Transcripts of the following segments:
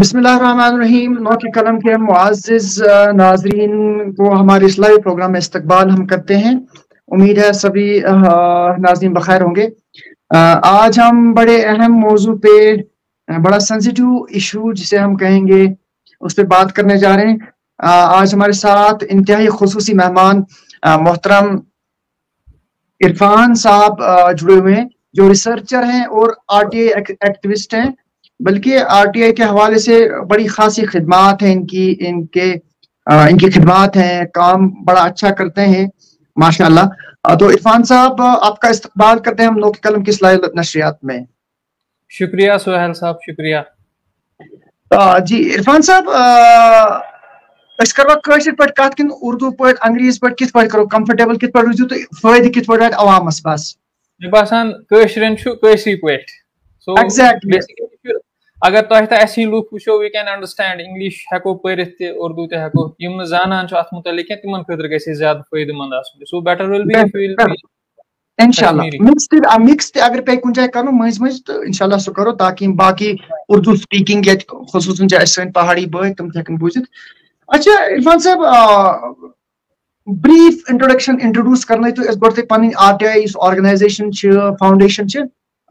बिस्मिल्लाहिर्रहमानिर्रहीम। नौ के कलम के मुआज़ नाजरीन को हमारे इस लाइव प्रोग्राम में इस्तकबाल हम करते हैं। उम्मीद है सभी नाजरीन बखैर होंगे। आज हम बड़े अहम मौजू पे बड़ा सेंसिटिव इशू जिसे हम कहेंगे, उस पर बात करने जा रहे हैं। आज हमारे साथ इंतहाई खसूसी मेहमान मोहतरम इरफान साहब जुड़े हुए हैं, जो रिसर्चर हैं और आर टी एक्टिविस्ट हैं। बल्कि आरटीआई के हवाले से बड़ी खासी खिदमात हैं इनकी इनके आ, इनकी खिदमात हैं काम बड़ा अच्छा करते हैं माशाल्लाह। तो इरफान साहब आपका इस्तेमाल करते हैं हम लोग कलम की सलाह नशरियात में। शुक्रिया सुहेल साहब शुक्रिया। आ, जी इरफान साहब किन उर्दू पे अंग्रेज़ पे अगर तुम तो ऐसी लूक वो वी कैन अंडरस्टैंड इंग्लिश हेको पढ़ित उर्दू ते हेको यम जानान छ अत मुतलिक तिमन खतर गसे ज़्यादा फ़ायदेमंद आसन so better will be if will इंशाल्लाह मिक्स्ड मिक्स्ड अगर पे कुन जाय करो मज मज तो इंशाल्लाह सो करो ताकि बाकी उर्दू स्पीकिंग ये खसूसन पहाड़ी बय तुम बुझित अच्छा इरफान साहब ब्रीफ इंट्रोडक्शन इंट्रोड्यूस करने तो इस बढ़ते पन आरटीआई ऑर्गेनाइजेशन फाउंडेशन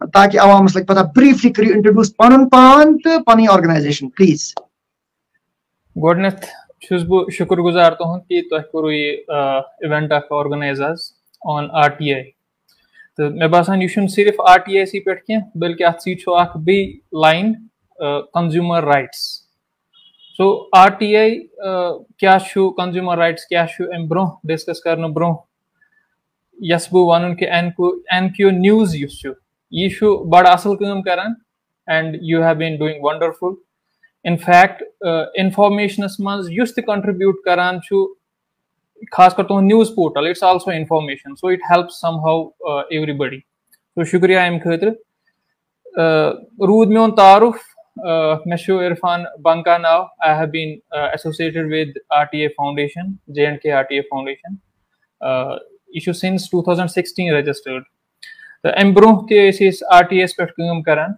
ताकि अवामस लगे पता ब्रीफली करियो इंट्रोड्यूस पन पान तो पन ऑर्गेनाइजेशन प्लीज़ गोडनेथ बह शुक्रगुजार तुहद कि तुह इवेंट अख ऑन आरटीआई तो मे बासान यह सिर्फ़ आरटीआई सी पे कह बल्कि अत अख बे line consumer rights so RTI क्या कंज्यूमर राइट्स क्या अम ब्रो डिस्कस कर bro. Yes one N Q news ये बड़ असल कम कर and you have been doing wonderful in fact information मज कंट्रीब्यूट करान खास कर तुम news portal it's also information so it help somehow everybody तो शुक्रिया अम खतर। रूद मोन तारुफ मे इरफान बंका नाव I have been associated with R T I foundation J and K R T I foundation यह सिंस 2016 रजिस्टर्ड तो अम ब्रो आर टी एस पे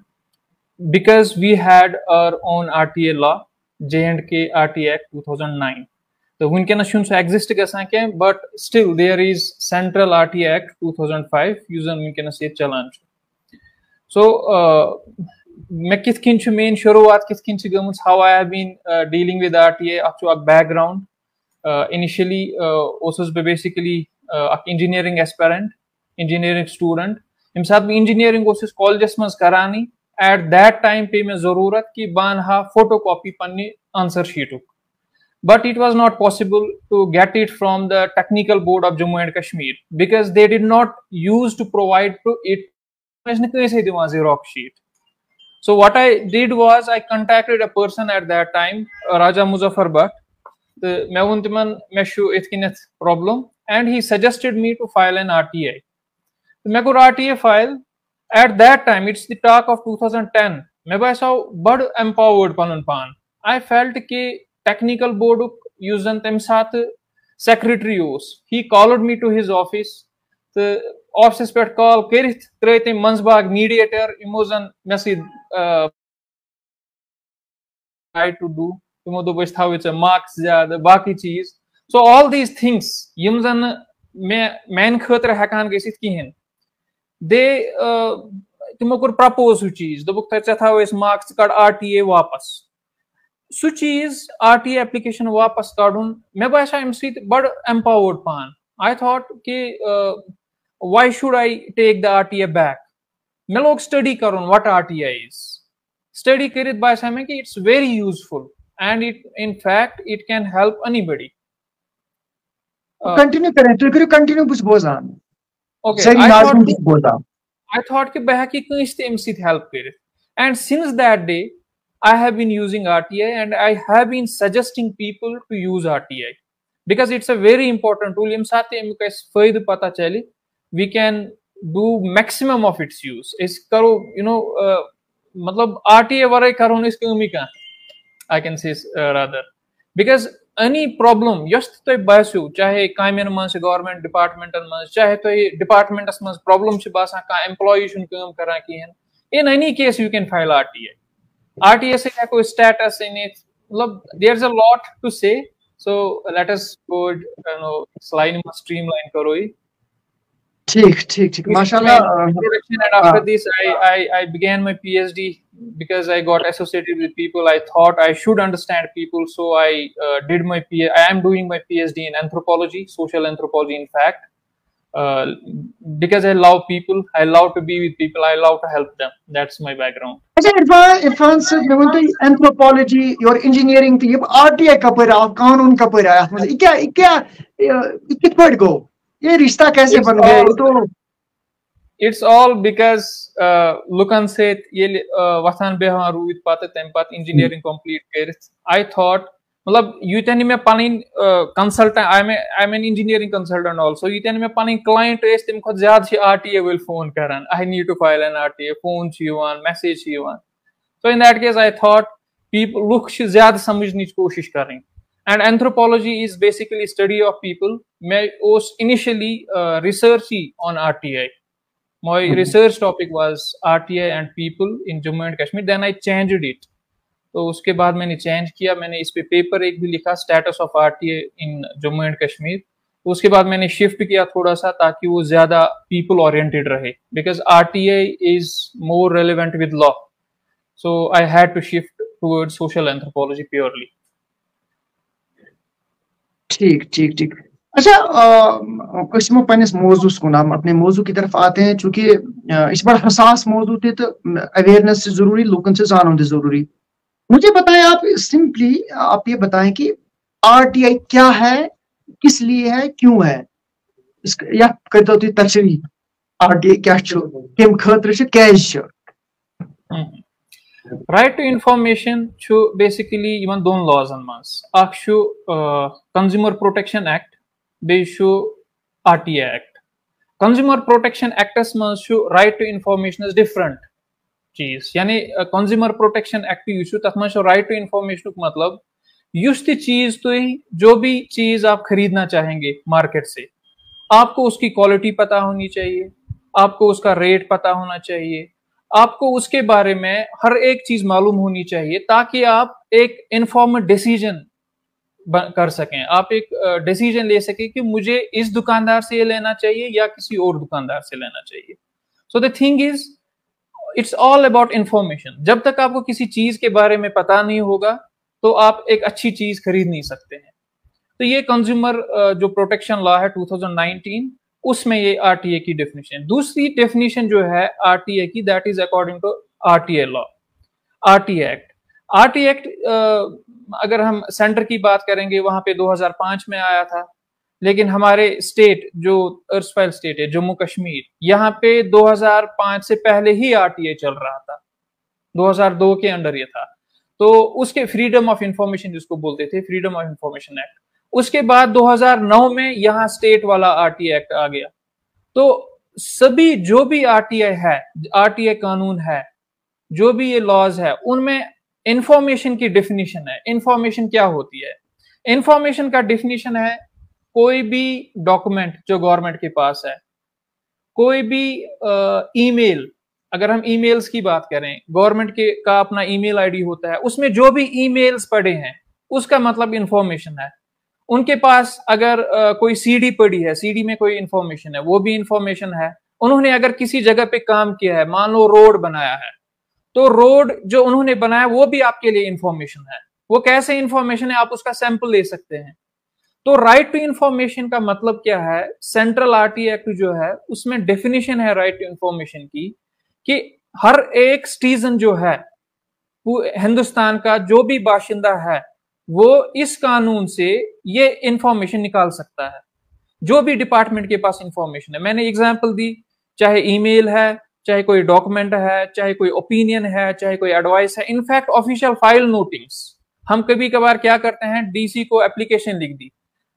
because we had our own R T I law J and K R T act two thousand nine तो वनकस सह exist ग but still there is central R T act two thousand five use वनकस ये चलान सो मे कित मेन शुरुआत कित गम how I have been dealing with R T I uh background initially basically engineering aspirant engineering student यम सात इंजीनियरिंग कॉलेजस मज करानी एट दैट टाइम पे मे ज़रूरत कि बह हा फ़ोटो कॉपी पन्ने answer sheet but it was not possible to get it from the technical board of jammu and kashmir because they did not use to provide to it xerox sheet so what i did was i contacted a person at that time raja muzaffar bhatt the me won timan me shu itkineth problem and he suggested me to file an rta मे को RTA file at that time it's the talk of 2010 मे बसो बड़ empowered पन पान। I felt कि technical board युस तम सात secretary he called me to his office तो ऑफ़िस पे कॉल कर त्रे तम मंजबाग मीडिएटर यमो जन मे ट्राई टू डू तमो दोप थो ऐ मार्क्स ज़्यादा, बाकी चीज़। सो ऑल दीज थिंग्स यम जन मे मान हेकान गसित कहें दे तमो कोर प्रपोज सह चीज़ दोपुक थे थो मार्क्स कड़ आर टी ए वापस. सह चीज़ आर टी एप्लिकेशन वापस कड़न मे बसा अम सड़ एम्पावर्ड पान. आई थॉट कि why should I take the R T A back मे लोग स्टडी कर what R T I is study कर बसा मे कि it's very useful and it in fact it can help anybody continue करें तो करो कंटिन्यू बुझ बोजान Okay. I thought I thought that Bahaki Kunst MC help kare. And since that day, I have been using RTI and I have been suggesting people to use RTI because it's a very important tool. We can do maximum of its use. Is karo, you know, uh, matlab RTA varai karo iski umi I can say uh, rather because any problem yes तो बसो, चाहे कामन मे government डिपार्टमेंटन मे चाहे तो departments मे problem बासान कह employee कम करान कहें in any case you can file R T I R T I सको स्टेटस इन मतलब there is a lot to say so let go you know, slide, streamline करो ही ठीक ठीक ठीक माशाल्लाह introduction and after this I, I I began my PhD because I got associated with people I thought I should understand people so I uh, did my P I am doing my PhD in anthropology social anthropology in fact uh, because I love people I love to be with people I love to help them that's my background अच्छा इरफान इरफान से मैं बोलते हैं anthropology और engineering थी अब RTI Kapoor आ कानून कपर आया मतलब क्या क्या कित पड़ गो ये रिश्ता कैसे बन गया? तो it's all because uh, lukan said ये वथान बेहान रूद पत तम पत इंजीनियरिंग कंप्लीट कर आई थॉट मतलब यूतन मे पन consultant I may I am an engineering consultant also यूतन मे पन क्लाइंट तम खुद ज़्यादा आरटीए वल फ़ोन करान I need to file an R T A phone message so in that case I thought people look ज़्यादा समझने कोशिश करें। And anthropology is basically study of people मैं initially research he on RTI my mm-hmm. research topic was RTI and people in Jammu and Kashmir. Then I changed it. तो उसके बाद मैंने change किया. मैंने इस पे पेपर एक भी लिखा status of RTA in Jammu and Kashmir उसके बाद मैंने शिफ्ट किया थोड़ा सा ताकि वो ज़्यादा पीपल ओरिएंटेड रहे. Because RTA is more relevant with law so I had to shift toward social anthropology purely ठीक ठीक ठीक। अच्छा अमो पन्नस मौजूस कुन हम अपने मौजू की तरफ़ आते हैं, चूँकि इस बड़ा हसास मौजू थे तो अवेयरनेस से ज़रूरी, लोगों से जानना ज़रूरी। मुझे बताएँ आप सिंपली आप ये बताएँ कि आरटीआई क्या है, किस लिए है, क्यों है? या कर दो तशरी आरटीआई क्या कम खतर कैज right to information chu basically even don laws and mas akhu uh, consumer protection act बेशु RTA Act. Consumer Protection Act मज right to information is different चीज़ यानी कंज्यूमर प्रोटेक्शन एक्ट यू तथ मज राइट टू इन्फॉर्मेशन मतलब युस चीज़ तो जो भी चीज़ आप खरीदना चाहेंगे मार्केट से आपको उसकी क्वालिटी पता होनी चाहिए आपको उसका रेट पता होना चाहिए आपको उसके बारे में हर एक चीज़ मालूम होनी चाहिए ताकि आप एक इन्फॉर्मेड डिसीज़न कर सकें। आप एक डिसीज़न ले सके कि मुझे इस दुकानदार से ये लेना चाहिए या किसी और दुकानदार से लेना चाहिए। So the thing is it's all about information जब तक आपको किसी चीज़ के बारे में पता नहीं होगा तो आप एक अच्छी चीज़ खरीद नहीं सकते हैं। तो ये कंज्यूमर जो प्रोटेक्शन लॉ है 2019 उसमें ये आरटीए की डेफिनेशन दूसरी डेफिनेशन जो है आरटीए की that is according to RTA law RTA act RT act अगर हम सेंटर की बात करेंगे, वहाँ पे 2005 में आया था, लेकिन हमारे स्टेट जो अर्सफाइल स्टेट है, जम्मू कश्मीर, यहाँ पे 2005 से पहले ही आरटीए चल रहा था। 2002 के अंडर ये था। तो उसके फ्रीडम ऑफ़ इंफॉर्मेशन जिसको बोलते थे फ्रीडम ऑफ़ इंफॉर्मेशन एक्ट उसके बाद 2009 में यहाँ स्टेट वाला आरटीए एक्ट आ गया। तो सभी जो भी आरटीआई है आरटीआई कानून है, जो भी ये लॉज है, उनमें इंफॉर्मेशन की डिफिनीशन है। इंफॉर्मेशन क्या होती है? इंफॉर्मेशन का डिफिनीशन है कोई भी डॉक्यूमेंट जो गवर्नमेंट के पास है। कोई भी ईमेल अगर हम ईमेल्स की बात करें गवर्नमेंट के का अपना ईमेल आईडी होता है, उसमें जो भी ईमेल्स पड़े हैं, उसका मतलब इंफॉर्मेशन है। उनके पास अगर आ, कोई सीडी पड़ी है सीडी में कोई इंफॉर्मेशन है वो भी इंफॉर्मेशन है उन्होंने अगर किसी जगह पे काम किया है मान लो रोड बनाया है तो रोड जो उन्होंने बनाया वो भी आपके लिए इंफॉर्मेशन है। वो कैसे इंफॉर्मेशन है आप उसका सैंपल ले सकते हैं। तो राइट टू इंफॉर्मेशन का मतलब क्या है? सेंट्रल आरटी एक्ट जो है उसमें डेफिनेशन है राइट टू इंफॉर्मेशन की कि हर एक सिटीजन जो है हिंदुस्तान का जो भी बाशिंदा है वो इस कानून से ये इंफॉर्मेशन निकाल सकता है। जो भी डिपार्टमेंट के पास इंफॉर्मेशन है। मैंने एग्ज़ाम्पल दी, चाहे ईमेल है, चाहे कोई डॉक्यूमेंट है, चाहे कोई ओपिनियन है, चाहे कोई एडवाइस है। इनफैक्ट ऑफिशियल फ़ाइल नोटिंग्स हम कभी कभार क्या करते हैं? डीसी को एप्लीकेशन लिख दी।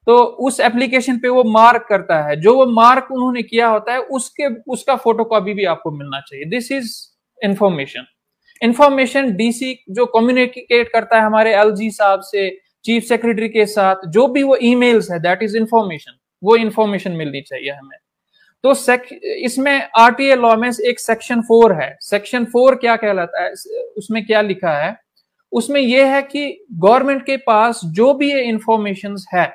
तो उस एप्लीकेशन पे वो मार्क करता है। जो वो मार्क उन्होंने किया होता है, उसके, उसका फ़ोटो कॉपी भी आपको मिलना चाहिए। This is information information DC जो कम्युनिकेट करता है हमारे एलजी साहब से चीफ सेक्रेटरी के साथ, जो भी वो ईमेल्स है दैट इज़ इंफॉर्मेशन वो इंफॉर्मेशन मिलनी चाहिए हमें। तो इसमें आरटीए लॉ में एक सेक्शन फोर है। सेक्शन फोर क्या कहलाता है? उसमें क्या लिखा है? उसमें यह है कि गवर्नमेंट के पास जो भी ये इंफॉर्मेशन है,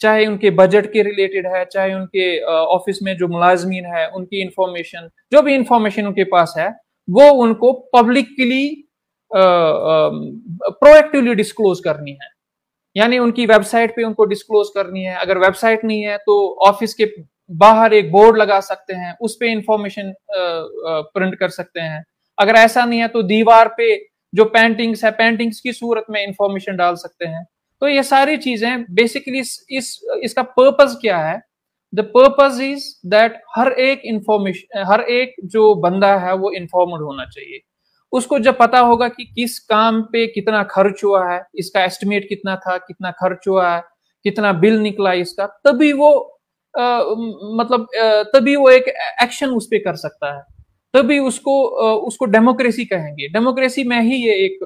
चाहे उनके बजट के रिलेटेड है, चाहे उनके ऑफ़िस में जो मुलाजमीन है, उनकी इंफॉर्मेशन जो भी इंफॉर्मेशन उनके पास है वो उनको पब्लिकली प्रोएक्टिवली डिस्क्लोज करनी है। यानी उनकी वेबसाइट पे उनको डिस्क्लोज करनी है। अगर वेबसाइट नहीं है तो ऑफ़िस के बाहर एक बोर्ड लगा सकते हैं उस पर इंफॉर्मेशन प्रिंट कर सकते हैं। अगर ऐसा नहीं है तो दीवार पे जो पेंटिंग्स है पेंटिंग्स की सूरत में इंफॉर्मेशन डाल सकते हैं। तो ये सारी चीज़ें बेसिकली इस, इस इसका पर्पज क्या है? द पर्पज इज़ दैट हर एक इंफॉर्मेशन हर एक जो बंदा है वो इन्फॉर्मड होना चाहिए। उसको जब पता होगा कि किस काम पे कितना खर्च हुआ है इसका एस्टिमेट कितना था कितना खर्च हुआ है कितना बिल निकला इसका तभी वो आ, मतलब तभी वो एक एक्शन उस पर कर सकता है। तभी उसको उसको डेमोक्रेसी कहेंगे। डेमोक्रेसी में ही ये एक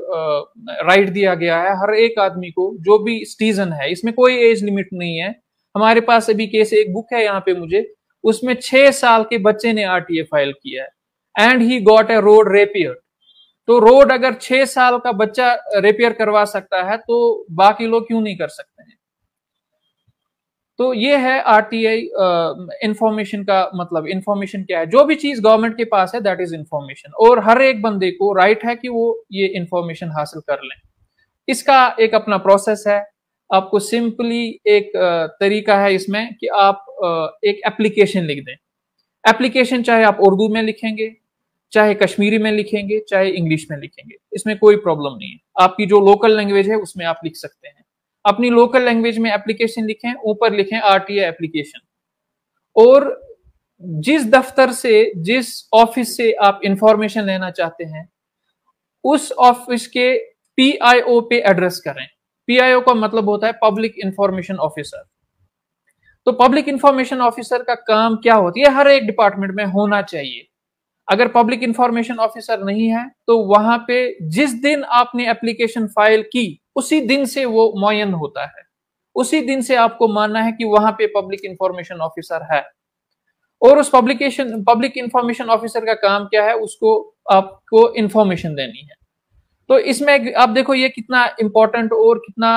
राइट दिया गया है। हर एक आदमी को जो भी सिटीजन है इसमें कोई एज लिमिट नहीं है। हमारे पास अभी केस एक बुक है यहाँ पे मुझे। उसमें छह साल के बच्चे ने आरटीए फ़ाइल किया है। And he got a road repair तो रोड अगर छह साल का बच्चा रिपेयर करवा सकता है तो बाकी लोग क्यों नहीं कर सकते हैं? तो ये है आरटीआई इंफॉर्मेशन का मतलब इंफॉर्मेशन क्या है? जो भी चीज़ गवर्नमेंट के पास है दैट इज़ इंफॉर्मेशन और हर एक बंदे को राइट right है कि वो ये इंफॉर्मेशन हासिल कर लें। इसका एक अपना प्रोसेस है। आपको सिंपली एक तरीका है इसमें कि आप एक एप्लीकेशन लिख दें। एप्लीकेशन चाहे आप उर्दू में लिखेंगे, चाहे कश्मीरी में लिखेंगे, चाहे इंग्लिश में लिखेंगे, इसमें कोई प्रॉब्लम नहीं है। आपकी जो लोकल लैंग्वेज है उसमें आप लिख सकते हैं। अपनी लोकल लैंग्वेज में एप्लीकेशन लिखें, ऊपर लिखें आरटीए एप्लीकेशन। और जिस दफ्तर से, जिस ऑफ़िस से आप इंफॉर्मेशन लेना चाहते हैं, उस ऑफ़िस के पीआईओ पे एड्रेस करें। पीआईओ का मतलब होता है पब्लिक इंफॉर्मेशन ऑफिसर तो पब्लिक इंफॉर्मेशन ऑफिसर का काम क्या होता है? हर एक डिपार्टमेंट में होना चाहिए। अगर पब्लिक इंफॉर्मेशन ऑफिसर नहीं है तो वहाँ पे जिस दिन आपने एप्लीकेशन फ़ाइल की, उसी दिन से वो मुयन होता है। उसी दिन से आपको मानना है कि वहाँ पे पब्लिक इंफॉर्मेशन ऑफिसर है। और उस पब्लिकेशन पब्लिक इंफॉर्मेशन ऑफिसर का काम क्या है? उसको आपको इंफॉर्मेशन देनी है। तो इसमें आप देखो ये कितना इंपॉर्टेंट और कितना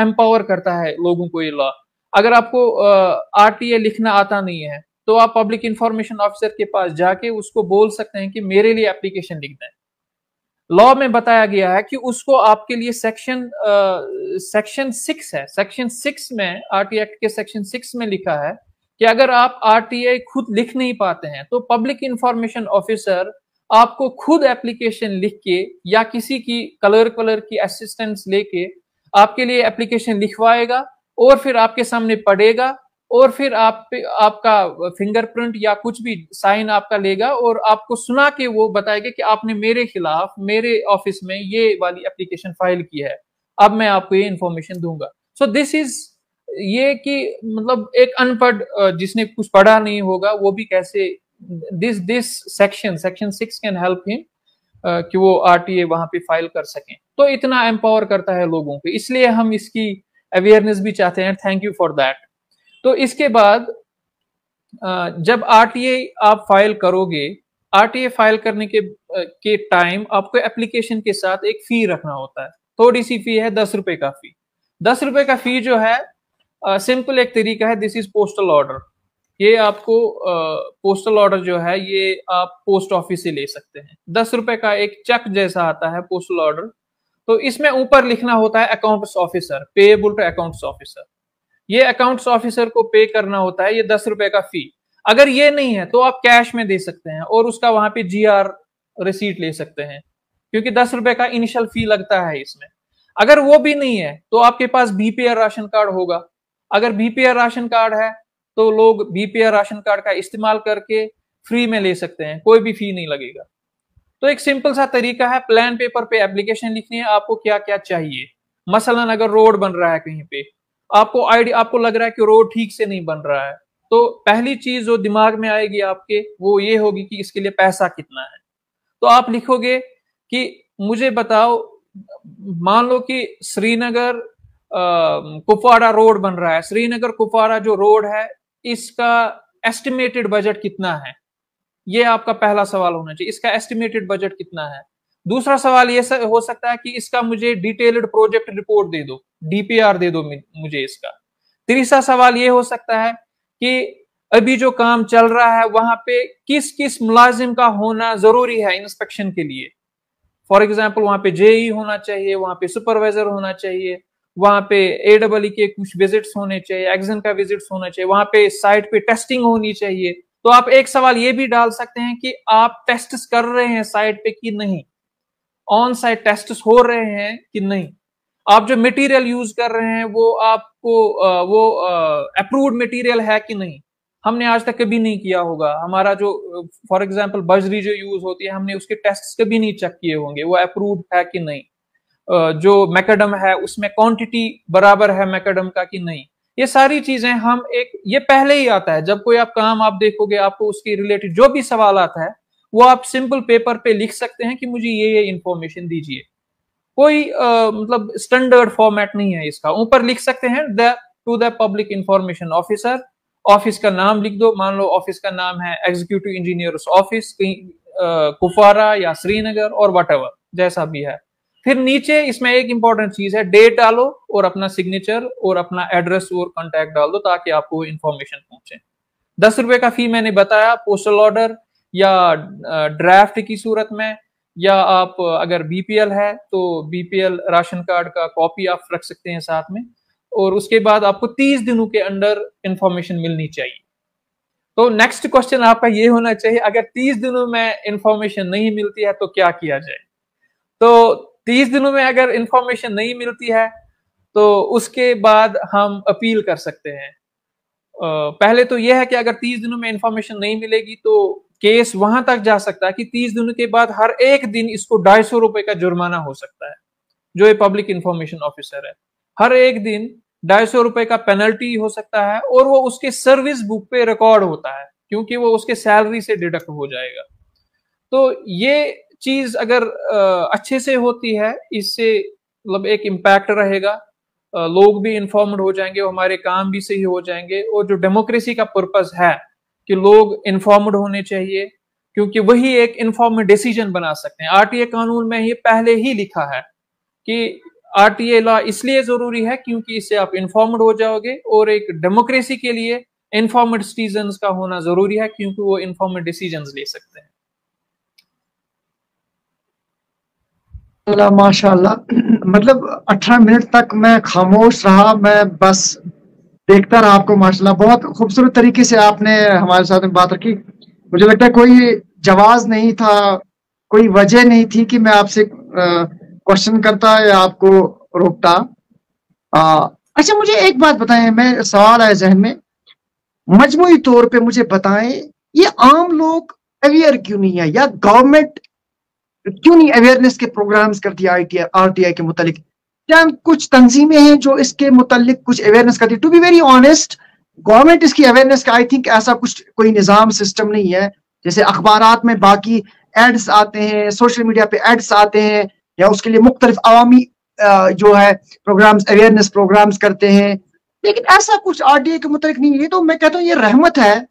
एम्पावर करता है लोगों को ये लॉ अगर आपको आरटीए लिखना आता नहीं है तो आप पब्लिक इंफॉर्मेशन ऑफिसर के पास जाके उसको बोल सकते हैं कि मेरे लिए एप्लीकेशन लिख दें लॉ में बताया गया है कि उसको आपके लिए सेक्शन सेक्शन सिक्स है। सेक्शन सिक्स में आरटी एक्ट के सेक्शन सिक्स में लिखा है कि अगर आप आरटीआई खुद लिख नहीं पाते हैं तो पब्लिक इंफॉर्मेशन ऑफिसर आपको खुद एप्लीकेशन लिख के या किसी की कलर कलर की असिस्टेंस लेके आपके लिए एप्लीकेशन लिखवाएगा और फिर आपके सामने पढ़ेगा और फिर आप आपका फिंगरप्रिंट या कुछ भी साइन आपका लेगा और आपको सुना के वो बताएगा कि आपने मेरे खिलाफ, मेरे ऑफ़िस में ये वाली एप्लीकेशन फ़ाइल की है। अब मैं आपको ये इंफॉर्मेशन दूँगा। सो दिस इज़ ये कि मतलब एक अनपढ़ जिसने कुछ पढ़ा नहीं होगा, वो भी कैसे this this section section six can help him कि वो आरटीए वहाँ पे फ़ाइल कर सकें। तो इतना एम्पावर करता है लोगों को इसलिए हम इसकी अवेयरनेस भी चाहते हैं। थैंक यू फॉर दैट तो इसके बाद जब आर टी आरटीए आप फ़ाइल करोगे आरटीए फ़ाइल करने के के टाइम आपको एप्लीकेशन के साथ एक फ़ी रखना होता है। थोड़ी सी फ़ी है, दस रुपए का फ़ी दस रुपए का फ़ी जो है सिंपल एक तरीका है। दिस इज़ पोस्टल ऑर्डर ये आपको पोस्टल ऑर्डर जो है, ये आप पोस्ट ऑफ़िस से ले सकते हैं। दस रुपए का एक चेक जैसा आता है पोस्टल ऑर्डर तो इसमें ऊपर लिखना होता है accounts officer payable to accounts officer ये अकाउंट्स ऑफिसर को पे करना होता है, ये दस रुपए का फ़ी अगर ये नहीं है तो आप कैश में दे सकते हैं और उसका वहाँ पे जी आर रिसीट ले सकते हैं। क्योंकि दस रुपए का इनिशियल फ़ी लगता है इसमें। अगर वो भी नहीं है तो आपके पास बीपीआर राशन कार्ड होगा। अगर बीपीआर राशन कार्ड है तो लोग बीपीआर राशन कार्ड का इस्तेमाल करके फ्री में ले सकते हैं, कोई भी फ़ी नहीं लगेगा। तो एक सिंपल सा तरीका है प्लान पेपर पे एप्लीकेशन लिखनी है, आपको क्या क्या चाहिए। मसलन अगर रोड बन रहा है कहीं पे, आपको आइडिया आपको लग रहा है कि रोड ठीक से नहीं बन रहा है तो पहली चीज़ जो दिमाग में आएगी आपके, वो ये होगी कि इसके लिए पैसा कितना है। तो आप लिखोगे कि मुझे बताओ, मान लो कि श्रीनगर कुपवाड़ा रोड बन रहा है, श्रीनगर कुपवाड़ा जो रोड है इसका एस्टिमेटेड बजट कितना है? ये आपका पहला सवाल होना चाहिए। इसका एस्टिमेटेड बजट कितना है? दूसरा सवाल ये हो सकता है कि इसका मुझे डिटेल्ड प्रोजेक्ट रिपोर्ट दे दो डीपीआर दे दो मुझे इसका। तीसरा सवाल ये हो सकता है कि अभी जो काम चल रहा है, वहाँ पे किस किस मुलाजिम का होना ज़रूरी है इंस्पेक्शन के लिए? फॉर एग्ज़ाम्पल वहाँ पे जेई e होना चाहिए, वहाँ पे सुपरवाइजर होना चाहिए। वहाँ पे ए डबल के कुछ विजिट्स होने चाहिए एक्जन का विजिट्स होना चाहिए, वहाँ पे साइट पे टेस्टिंग होनी चाहिए। तो आप एक सवाल ये भी डाल सकते हैं कि आप टेस्ट कर रहे हैं साइट पे कि नहीं? ऑन साइट टेस्ट हो रहे हैं कि नहीं? आप जो मटेरियल यूज़ कर रहे हैं, वो आपको वो अप्रूव्ड मटेरियल है कि नहीं? हमने आज तक कभी नहीं किया होगा। हमारा जो फॉर एग्जांपल बजरी जो यूज़ होती है, हमने उसके टेस्ट कभी नहीं चेक किए होंगे, वो अप्रूव्ड है कि नहीं? जो मैकेडम है उसमें क्वांटिटी बराबर है मैकेडम का कि नहीं? ये सारी चीज़ें हम एक ये पहले ही आता है। जब कोई आप काम आप देखोगे आपको उसके रिलेटेड जो भी सवाल आता है वो आप सिंपल पेपर पे लिख सकते हैं कि मुझे ये ये इंफॉर्मेशन दीजिए। कोई आ, मतलब स्टैंडर्ड फॉर्मेट नहीं है इसका। ऊपर लिख सकते हैं the to the public information officer office का नाम लिख दो। मान लो ऑफ़िस का नाम है एग्जीक्यूटिव इंजीनियर ऑफ़िस कहीं कुफारा या श्रीनगर और वट जैसा भी है। फिर नीचे इसमें एक इंपॉर्टेंट चीज़ है डेट डालो और अपना सिग्नेचर और अपना एड्रेस और कॉन्टैक्ट डाल दो ताकि आपको इन्फॉर्मेशन पहुँचे। दस रुपए का फ़ी मैंने बताया पोस्टल ऑर्डर या ड्राफ्ट की सूरत में, या आप अगर बीपीएल है तो बीपीएल राशन कार्ड का कॉपी आप रख सकते हैं साथ में और उसके बाद आपको तीस दिनों के अंदर इंफॉर्मेशन मिलनी चाहिए। तो नेक्स्ट क्वेश्चन आपका ये होना चाहिए, अगर तीस दिनों में इंफॉर्मेशन नहीं मिलती है तो क्या किया जाए? तो तीस दिनों में अगर इंफॉर्मेशन नहीं मिलती है तो उसके बाद हम अपील कर सकते हैं। पहले तो यह है कि अगर तीस दिनों में इंफॉर्मेशन नहीं मिलेगी तो केस वहाँ तक जा सकता है कि तीस दिनों के बाद हर एक दिन इसको ढाई सौ रुपए का जुर्माना हो सकता है, जो ये पब्लिक इंफॉर्मेशन ऑफिसर है। हर एक दिन ढाई सौ रुपए का पेनल्टी हो सकता है और वो उसके सर्विस बुक पे रिकॉर्ड होता है, क्योंकि वो उसके सैलरी से डिडक्ट हो जाएगा। तो ये चीज़ अगर अच्छे से होती है, इससे मतलब एक इम्पैक्ट रहेगा। लोग भी इंफॉर्म्ड हो जाएँगे, और हमारे काम भी सही हो जाएँगे, और जो डेमोक्रेसी का पर्पज है कि लोग इंफॉर्म्ड होने चाहिए, क्योंकि वही एक इंफॉर्म्ड डिसीज़न बना सकते हैं। आरटीए कानून में ये पहले ही लिखा है कि आरटीए लॉ इसलिए ज़रूरी है क्योंकि इससे आप इंफॉर्म्ड हो जाओगे, और एक डेमोक्रेसी के लिए इंफॉर्म्ड सिटीजन का होना ज़रूरी है, क्योंकि वो इंफॉर्म्ड डिसीज़न ले सकते हैं। माशाल्लाह। मतलब 18 मिनट तक मैं खामोश रहा मैं बस देखता रहा आपको माशाल्लाह। बहुत खूबसूरत तरीके से आपने हमारे साथ में बात रखी। मुझे लगता है कोई जवाब नहीं था कोई वजह नहीं थी कि मैं आपसे क्वेश्चन करता या आपको रोकता। आ, अच्छा मुझे एक बात बताएँ मैं सवाल आया जहन में। मजमू तौर पे मुझे बताएँ ये आम लोग अवेयर क्यों नहीं है? या गवर्नमेंट क्यों नहीं अवेयरनेस के प्रोग्राम्स करती है आई आरटीआई के मुतालिक? क्या कुछ तंजीमें हैं जो इसके मुतालिक कुछ अवेयरनेस करती है to be very honest government इसकी अवेयरनेस का आई थिंक ऐसा कुछ कोई निज़ाम सिस्टम नहीं है। जैसे अखबार में बाकी एड्स आते हैं सोशल मीडिया पे एड्स आते हैं, या उसके लिए मुख्तलिफ़ अवामी जो है प्रोग्राम्स अवेयरनेस प्रोग्राम्स करते हैं। लेकिन ऐसा कुछ आर टी आई के मुतालिक नहीं है। तो मैं कहता हूँ, ये रहमत है।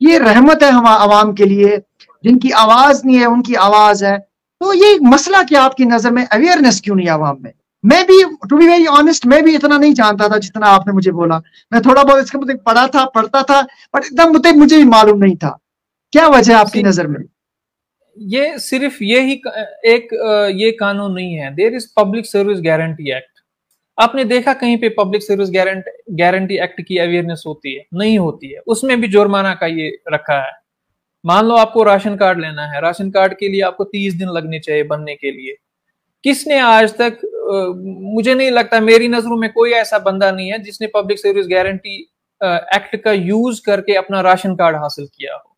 ये रहमत है हम, आवाम के लिए। जिनकी आवाज़ नहीं है, उनकी आवाज़ है। तो ये एक मसला क्या आपकी नज़र में अवेयरनेस क्यों नहीं आवाम में मैं भी टू बी वेरी ऑनेस्ट मैं भी इतना नहीं जानता था जितना आपने मुझे बोला। मैं थोड़ा बहुत इसके मुझे पढ़ा था पढ़ता था बट एकदम मुझे मुझे भी मालूम नहीं था। क्या वजह आपकी नज़र में? ये सिर्फ़ ये ही एक ये कानून नहीं है। There is public service guarantee act आपने देखा कहीं पे public service guarantee guarantee act की अवेयरनेस होती है? नहीं होती है। उसमें भी जुर्माना का ये रखा है। मान लो आपको राशन कार्ड लेना है, राशन कार्ड के लिए आपको तीस दिन लगने चाहिए बनने के लिए। किसने आज तक मुझे नहीं लगता, मेरी नज़रों में कोई ऐसा बंदा नहीं है जिसने पब्लिक सर्विस गारंटी एक्ट का यूज़ करके अपना राशन कार्ड हासिल किया हो।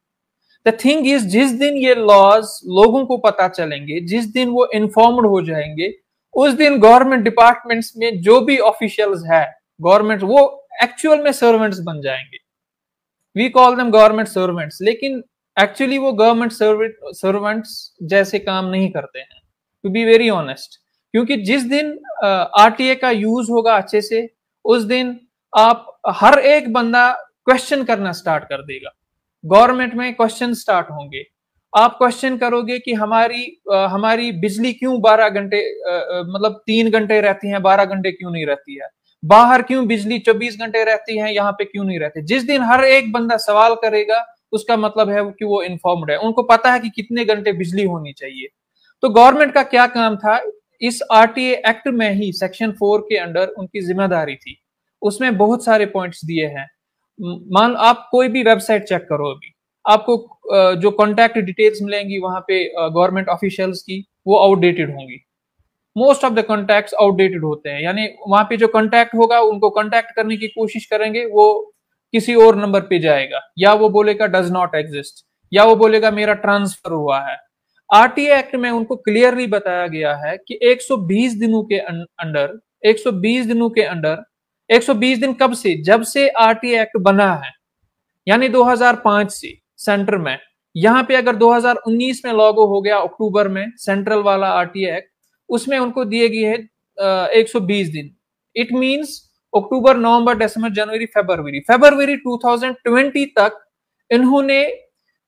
द थिंग इज़ जिस दिन ये लॉज लोगों को पता चलेंगे, जिस दिन वो इन्फॉर्म्ड हो जाएँगे, उस दिन गवर्नमेंट डिपार्टमेंट्स में जो भी ऑफिशियल्स है गवर्नमेंट वो एक्चुअल में सर्वेंट्स बन जाएँगे। We call them government servants लेकिन एक्चुअली वो गवर्नमेंट सर्वेंट्स जैसे काम नहीं करते हैं टू बी वेरी ऑनेस्ट क्योंकि जिस दिन आरटीए का यूज़ होगा अच्छे से उस दिन आप हर एक बंदा क्वेश्चन करना स्टार्ट कर देगा। गवर्नमेंट में क्वेश्चन स्टार्ट होंगे। आप क्वेश्चन करोगे कि हमारी आ, हमारी बिजली क्यों 12 घंटे मतलब तीन घंटे रहती है 12 घंटे क्यों नहीं रहती है? बाहर क्यों बिजली 24 घंटे रहती है यहाँ पे क्यों नहीं रहती? जिस दिन हर एक बंदा सवाल करेगा उसका मतलब है कि वो इन्फॉर्म्ड है। उनको पता है कि कितने घंटे बिजली होनी चाहिए। तो गवर्नमेंट का क्या काम था? इस आरटीए एक्ट में ही सेक्शन फोर के अंडर उनकी ज़िम्मेदारी थी। उसमें बहुत सारे पॉइंट्स दिए हैं। मान, आप कोई भी वेबसाइट चेक करो अभी। आपको जो कॉन्टैक्ट डिटेल्स मिलेंगी, वहाँ पे गवर्नमेंट ऑफिशियल्स की, वो आउटडेटेड होंगी। Most of the contact outdated होते हैं। यानी वहाँ पे जो कॉन्टैक्ट होगा, उनको कॉन्टैक्ट करने की कोशिश करेंगे, वो किसी और नंबर पे जाएगा। या वो बोलेगा डज नॉट एग्जिस्ट या वो बोलेगा, मेरा ट्रांसफ़र हुआ है। आरटीए एक्ट में उनको क्लियरली बताया गया है कि 120 दिनों के अंडर 120 दिनों के अंडर 120 दिन कब से, जब से आरटीए एक्ट बना है? यानी 2005 से सेंटर में। यहाँ पे अगर 2019 में लागू हो गया अक्टूबर में सेंट्रल वाला आरटीए एक्ट उसमें उनको दिए गए है 120 दिन। It means October, November, December, January February February 2020 तक इन्होंने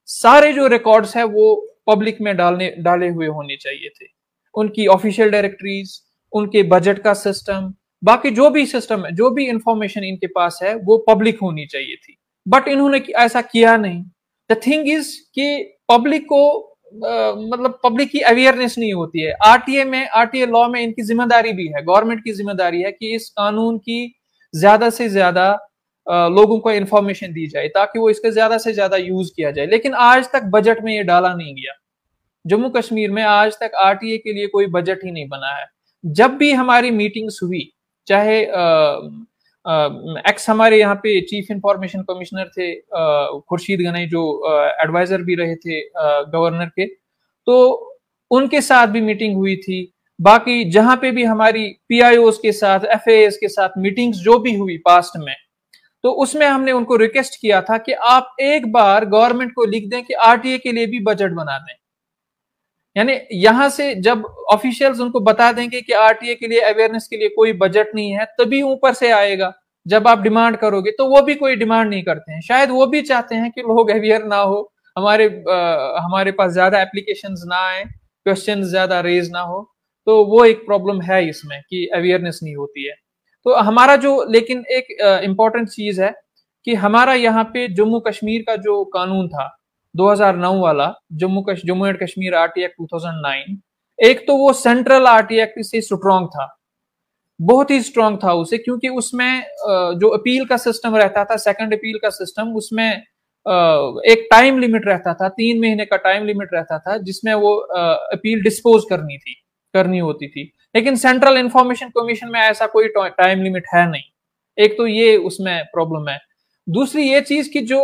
सारे जो रिकॉर्ड्स है वो पब्लिक में डालने, डाले हुए होने चाहिए थे। उनकी ऑफिशियल डायरेक्टरीज उनके बजट का सिस्टम बाकी जो भी सिस्टम है जो भी इंफॉर्मेशन इनके पास है, वो पब्लिक होनी चाहिए थी। बट इन्होंने ऐसा किया नहीं। द थिंग इज़ कि पब्लिक को मतलब पब्लिक की अवेयरनेस नहीं होती है। आरटीए में आरटीए लॉ में इनकी ज़िम्मेदारी भी है। गवर्नमेंट की ज़िम्मेदारी है कि इस कानून की ज़्यादा से ज़्यादा लोगों को इंफॉर्मेशन दी जाए, ताकि वो इसका ज़्यादा से ज़्यादा यूज़ किया जाए। लेकिन आज तक बजट में ये डाला नहीं गया। जम्मू कश्मीर में आज तक आरटीए के लिए कोई बजट ही नहीं बना है। जब भी हमारी मीटिंग्स हुई, चाहे एक्स हमारे यहाँ पे चीफ इंफॉर्मेशन कमिश्नर थे खुर्शीद गनई जो एडवाइजर भी रहे थे गवर्नर के। तो उनके साथ भी मीटिंग हुई थी। बाकी जहाँ पे भी हमारी पीआईओ के साथ एफ़ के साथ मीटिंग्स जो भी हुई पास्ट में तो उसमें हमने उनको रिक्वेस्ट किया था कि आप एक बार गवर्नमेंट को लिख दें कि आरटीए के लिए भी बजट बना दें। यानी यहाँ से जब ऑफिशियल्स उनको बता देंगे कि आरटीए के लिए अवेयरनेस के लिए कोई बजट नहीं है तभी ऊपर से आएगा। जब आप डिमांड करोगे तो वो भी कोई डिमांड नहीं करते हैं। शायद वो भी चाहते हैं कि लोग अवेयर ना हो हमारे आ, हमारे पास ज़्यादा एप्लीकेशन ना आए क्वेश्चन ज़्यादा रेज ना हो। तो वो एक प्रॉब्लम है इसमें कि अवेयरनेस नहीं होती है। तो हमारा जो लेकिन एक इम्पोर्टेंट चीज़ है कि हमारा यहाँ पे जम्मू कश्मीर का जो कानून था 2009 वाला जम्मू कश, Jammu and Kashmir RT act 2009 एक तो वो सेंट्रल आरटी एक्ट से स्ट्रॉन्ग था। बहुत ही स्ट्रांग था उसे क्योंकि उसमें जो अपील का सिस्टम रहता था सेकंड अपील का सिस्टम उसमें एक टाइम लिमिट रहता था तीन महीने का टाइम लिमिट रहता था जिसमें वो अपील डिस्पोज करनी थी करनी होती थी। लेकिन सेंट्रल इंफॉर्मेशन कमीशन में ऐसा कोई टाइम लिमिट है नहीं। एक तो ये उसमें प्रॉब्लम है। दूसरी ये चीज़ की जो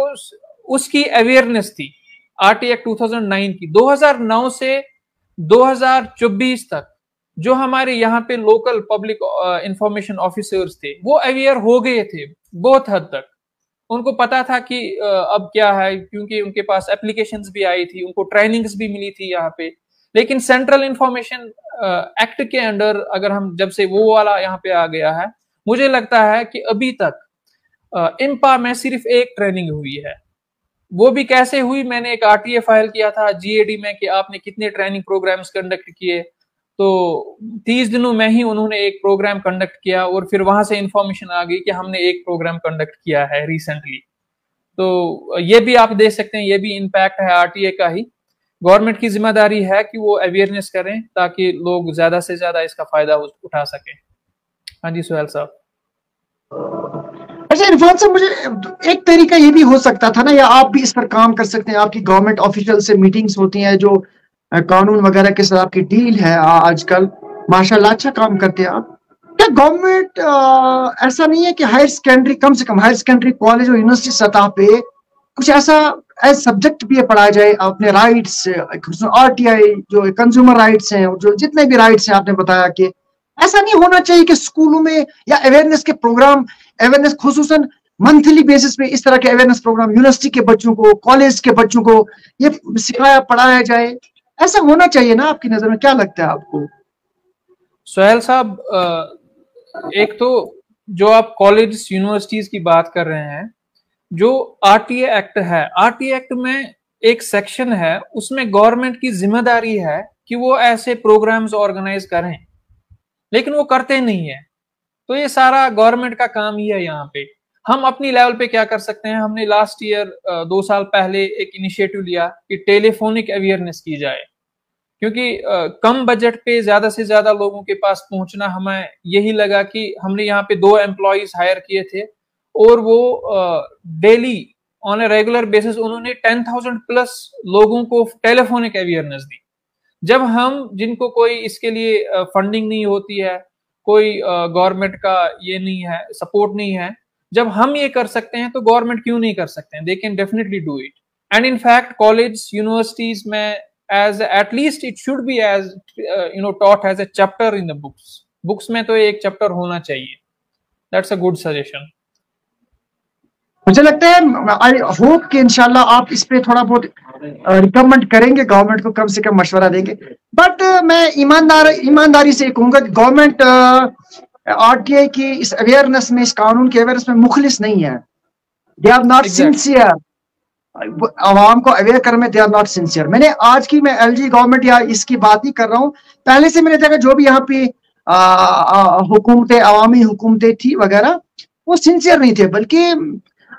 उसकी अवेयरनेस थी आर टी एक्ट 2009 की। 2009 से 2024 तक जो हमारे यहाँ पे लोकल पब्लिक इंफॉर्मेशन ऑफिसर्स थे वो अवेयर हो गए थे बहुत हद तक। उनको पता था कि uh, अब क्या है क्योंकि उनके पास एप्लीकेशन भी आई थी उनको ट्रेनिंग्स भी मिली थी यहाँ पे। लेकिन सेंट्रल इंफॉर्मेशन एक्ट के अंडर अगर हम जब से वो वाला यहाँ पे आ गया है मुझे लगता है कि अभी तक इम्पा में सिर्फ़ एक ट्रेनिंग हुई है। वो भी कैसे हुई? मैंने एक आरटीए फ़ाइल किया था जीएडी में, कि आपने कितने ट्रेनिंग प्रोग्राम्स कंडक्ट किए। तो तीस दिनों में ही उन्होंने एक प्रोग्राम कंडक्ट किया और फिर वहाँ से इंफॉर्मेशन आ गई कि हमने एक प्रोग्राम कंडक्ट किया है रिसेंटली तो ये भी आप देख सकते हैं, ये भी इम्पैक्ट है आरटीए का ही। गवर्नमेंट की ज़िम्मेदारी है कि वो अवेयरनेस करें, ताकि लोग ज़्यादा से ज़्यादा इसका फ़ायदा उठा सके। हाँ जी, सुहेल साहब। अच्छा इरफान साहब, मुझे एक तरीका ये भी हो सकता था ना, या आप भी इस पर काम कर सकते हैं, आपकी गवर्नमेंट ऑफिशियल से मीटिंग्स होती हैं, जो कानून वगैरह के साथ आपकी डील है आजकल। माशाल्लाह अच्छा काम करते हैं आप। क्या गवर्नमेंट ऐसा नहीं है कि हायर सेकेंडरी कम से कम हायर सेकेंडरी कॉलेज और यूनिवर्सिटी सतह पे कुछ ऐसा एज सब्जेक्ट भी पढ़ाया जाए अपने राइट्स आरटीआई जो कंज्यूमर राइट्स हैं जो जितने भी राइट्स हैं, आपने बताया कि ऐसा नहीं होना चाहिए कि स्कूलों में या अवेयरनेस के प्रोग्राम अवेयरनेस खसूस मंथली बेसिस पे इस तरह के अवेयरनेस प्रोग्राम यूनिवर्सिटी के बच्चों को कॉलेज के बच्चों को ये सिखाया, पढ़ाया जाए। ऐसा होना चाहिए ना आपकी नज़र में? क्या लगता है आपको? सोहेल साहब एक तो जो आप कॉलेज यूनिवर्सिटीज की बात कर रहे हैं, जो आरटीए एक्ट है आरटीए एक्ट में एक सेक्शन है, उसमें गवर्नमेंट की ज़िम्मेदारी है कि वो ऐसे प्रोग्राम्स ऑर्गेनाइज करें। लेकिन वो करते नहीं है। तो ये सारा गवर्नमेंट का काम ही है यहाँ पे। हम अपनी लेवल पे क्या कर सकते हैं? हमने लास्ट ईयर दो साल पहले एक इनिशिएटिव लिया कि टेलीफोनिक अवेयरनेस की जाए। क्योंकि कम बजट पे ज़्यादा से ज़्यादा लोगों के पास पहुँचना हमें यही लगा कि हमने यहाँ पे दो एम्प्लॉयज़ हायर किए थे और वो daily on a regular basis उन्होंने टेन थाउज़ेंड प्लस लोगों को टेलीफोनिक अवेयरनेस दी। जब हम, जिनको कोई इसके लिए फंडिंग नहीं होती है कोई गवर्नमेंट का ये नहीं है, सपोर्ट नहीं है। जब हम ये कर सकते हैं तो गवर्नमेंट क्यों नहीं कर सकते हैं? They can definitely do it and in fact college universities में as at least it should be as you know taught as a chapter in the books books में तो एक चैप्टर होना चाहिए। दैट्स अ गुड सजेशन मुझे लगता है I hope कि इनशाला आप इस पे थोड़ा बहुत रिकमेंड करेंगे गवर्नमेंट को कम से कम मशवरा देंगे। बट मैं ईमानदार ईमानदारी से कहूँगा कि गवर्नमेंट आरटीआई की इस अवेयरनेस में इस कानून के अवेयरनेस में मुखलिस नहीं है। दे आर नॉट सिंसियर आवाम को अवेयर करने में दे आर नॉट सिंसियर मैंने आज की मैं एलजी गवर्नमेंट या इसकी बात ही कर रहा हूँ। पहले से मैंने देखा जो भी यहाँ पे हुकूमतें अवामी हुकूमतें थी वगैरह वो सिंसियर नहीं थे। बल्कि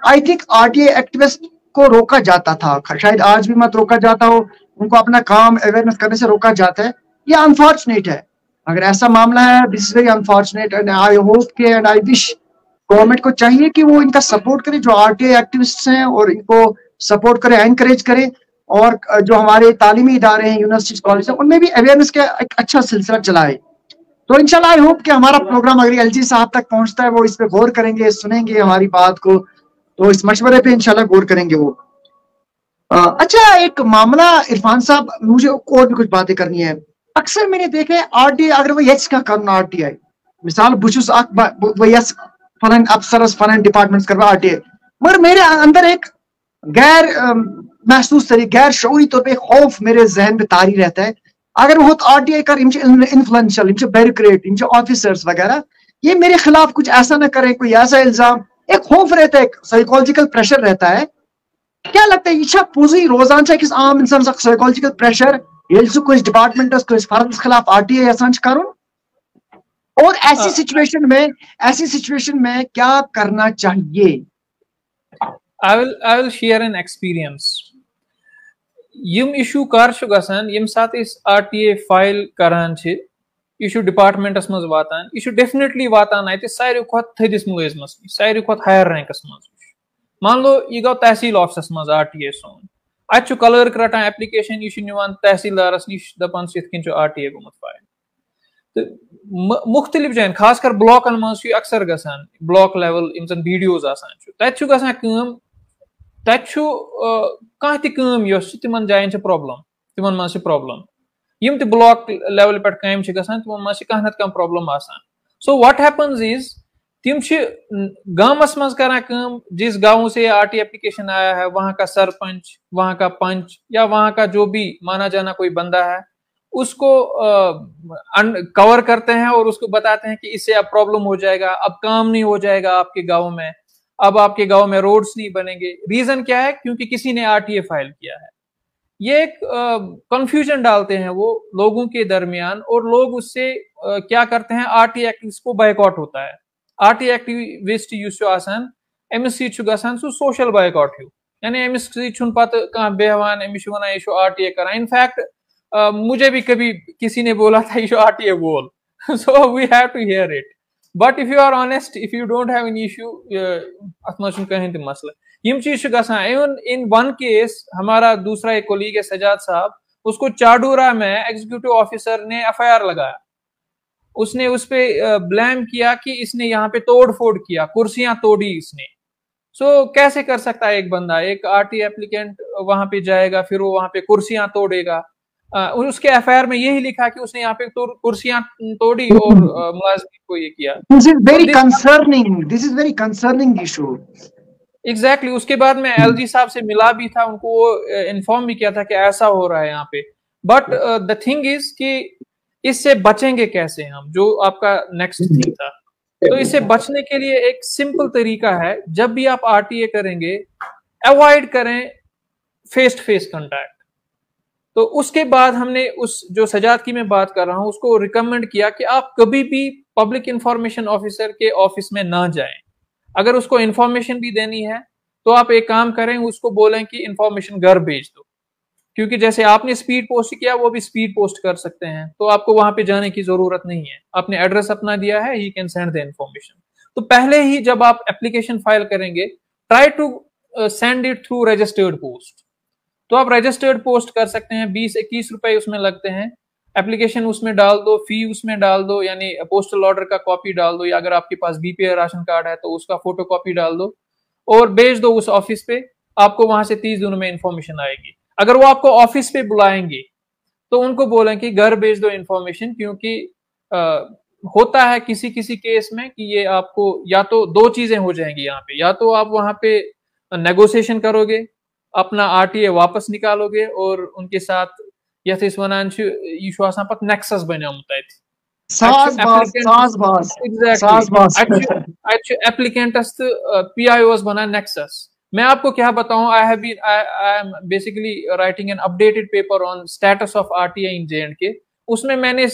आई थिंक आरटीए एक्टिविस्ट को रोका जाता था। शायद आज भी मत रोका जाता हो। उनको अपना काम अवेयरनेस करने से रोका जाता है। ये अनफॉर्चुनेट है। अगर ऐसा मामला है this very unfortunate and I hope के एंड आई विश गवर्नमेंट को चाहिए कि वो इनका सपोर्ट करे, जो आरटीआई एक्टिविस्ट हैं और इनको सपोर्ट करे एनकरेज करे और जो हमारे तालीमी इदारे हैं यूनिवर्सिटी कॉलेज उनमें भी अवेयरनेस का एक अच्छा सिलसिला चलाए। तो इनशाला आई होप कि हमारा प्रोग्राम अगर एलजी साहब तक पहुँचता है। वो इस पे गौर करेंगे, सुनेंगे हमारी बात को। तो इस मशवरे पे इंशाल्लाह गौर करेंगे वो। आ, अच्छा एक मामला इरफान साहब मुझे और भी कुछ बातें करनी है। अक्सर मैंने देखे आर टी अगर वो यस का करना आर टी आई मिसाल बुशुस यस फलन अफसर फलन कर आर टी आई मगर मेरे अंदर एक गैर महसूस तरीके गैर शौरी तौर पर खौफ मेरे जहन में तारी रहता है। अगर वो आर टी आई कर इनफ्लुएंशियल ब्यूरोक्रेट ऑफिसर्स वगैरह ये मेरे खिलाफ कुछ ऐसा ना करें कोई ऐसा इल्ज़ाम एक खौफ रहता है एक साइकोलॉजिकल प्रेशर रहता है। क्या लगता है यह पूजी रोजान किस आम इंसान साइकोलॉजिकल प्रेशर ये कुछ डिपार्टमेंटस कुछ फर्द खिलाफ आरटीआई आसान करुन और ऐसी सिचुएशन में ऐसी सिचुएशन में क्या करना चाहिए? I will I will share an experience Yama issue कर गसान यम साथ इस आरटीए फ़ाइल करान यह डिपार्टमेंटस मज वातान यह डेफिनेटली वातान अत सारे खुद थदिस मुलजमस सारे खुद हायर रैंकस मज मान लो यह गो तहसील ऑफ़िस मज आर टी ए सोन अत क्लर्क रटान एप्लिकेशन यह तहसीलदारस नश दपान इत आर टी ए गुमुत फ़ाइल तो मुख्तलिफ़ जान खास कर ब्लॉकन मज अक्सर गसान ब्लॉक लेवल इन जन बी डी ओज तथा कह तिम जायन प्रॉब्लम तिमन मज प्रॉब्लम यम ब्लॉक लेवल पे काम तम मज कह नत प्रॉब्लम आसान सो व्हाट हैपन्स इज़ तिम गामस मज कर जिस गाँव से आर टी एप्लीकेशन आया है वहाँ का सरपंच वहाँ का पंच या वहाँ का जो भी माना जाना कोई बंदा है उसको कवर करते हैं और उसको बताते हैं कि इससे अब प्रॉब्लम हो जाएगा अब काम नहीं हो जाएगा आपके गाँव में अब आपके गाँव में रोड्स नहीं बनेंगे रीजन क्या है क्योंकि किसी ने आरटीए फ़ाइल किया है ये एक कंफ्यूजन डालते हैं वो लोगों के दरमियान और लोग उससे आ, क्या करते हैं आरटी एक्टिविस्ट को बाइकआउट होता है। आरटी एक्टिविस्ट युस आसान अमिस गसान सो सोशल बाइकआउट हूँ। यानी अमिस पे कह बेहवान अमिस वन यह आर टी ए कर। इनफैक्ट मुझे भी कभी किसी ने बोला था यह आर टी ए बोल। So we have to hear it but if you are honest if you don't have any issue अत कहीं मसला। यम चीज़ इवन इन वन केस हमारा दूसरा एक कोलीग है सजाद साहब उसको चाडूरा में एग्जीक्यूटिव ऑफिसर ने एफ़ आई आर लगाया। उसने उस पर ब्लेम किया कि इसने यहाँ पे तोड़ फोड़ किया कुर्सियाँ तोड़ी इसने। सो so, कैसे कर सकता है एक बंदा? एक आरटी एप्लीकेंट वहाँ पे जाएगा फिर वो वहाँ पे कुर्सियाँ तोड़ेगा। आ, उसके एफआईआर में यही लिखा कि उसने यहाँ पे तो, कुर्सियाँ तोड़ी और मुलाजमी को ये किया। This is very concerning this is very concerning issue exactly exactly, उसके बाद मैं एलजी साहब से मिला भी था उनको इन्फॉर्म भी किया था कि ऐसा हो रहा है यहाँ पे। बट द थिंग इज़ कि इससे बचेंगे कैसे हम जो आपका नेक्स्ट थिंग था। तो इससे बचने के लिए एक सिंपल तरीका है जब भी आप आरटीए करेंगे अवॉइड करें फेस टू फेस कंटैक्ट तो उसके बाद हमने उस जो सजाद की मैं बात कर रहा हूँ उसको रिकमेंड किया कि आप कभी भी पब्लिक इंफॉर्मेशन ऑफिसर के ऑफ़िस में ना जाएँ। अगर उसको इंफॉर्मेशन भी देनी है तो आप एक काम करें, उसको बोलें कि इंफॉर्मेशन घर भेज दो। क्योंकि जैसे आपने स्पीड पोस्ट किया, वो भी स्पीड पोस्ट कर सकते हैं। तो आपको वहाँ पे जाने की ज़रूरत नहीं है। आपने एड्रेस अपना दिया है he can send the information तो पहले ही जब आप एप्लीकेशन फ़ाइल करेंगे try to send it through registered post तो आप रजिस्टर्ड पोस्ट कर सकते हैं, बीस इक्कीस रुपए उसमें लगते हैं। एप्लीकेशन उसमें डाल दो फ़ी उसमें डाल दो यानी पोस्टल ऑर्डर का कॉपी डाल दो या अगर आपके पास बीपीआई राशन कार्ड है तो उसका फ़ोटो कॉपी डाल दो और भेज दो उस ऑफ़िस पे आपको वहाँ से तीस दिनों में इंफॉर्मेशन आएगी। अगर वो आपको ऑफ़िस पे बुलाएँगे तो उनको बोलें कि घर भेज दो इन्फॉर्मेशन क्योंकि आ, होता है किसी किसी केस में कि ये आपको या तो दो चीज़ें हो जाएँगी यहाँ पे। या तो आप वहाँ पे नेगोशिएशन करोगे अपना आरटीए वापस निकालोगे और उनके साथ यथ इस वनान यह छ आसान पत नेक्सस बनियोमुत अत एप्लीकेंटस तो पी आई ओस बनान नेक्सस मैं आपको क्या बताऊँ I have been I am basically writing an updated paper on status of RTI in J K उसमें मैंने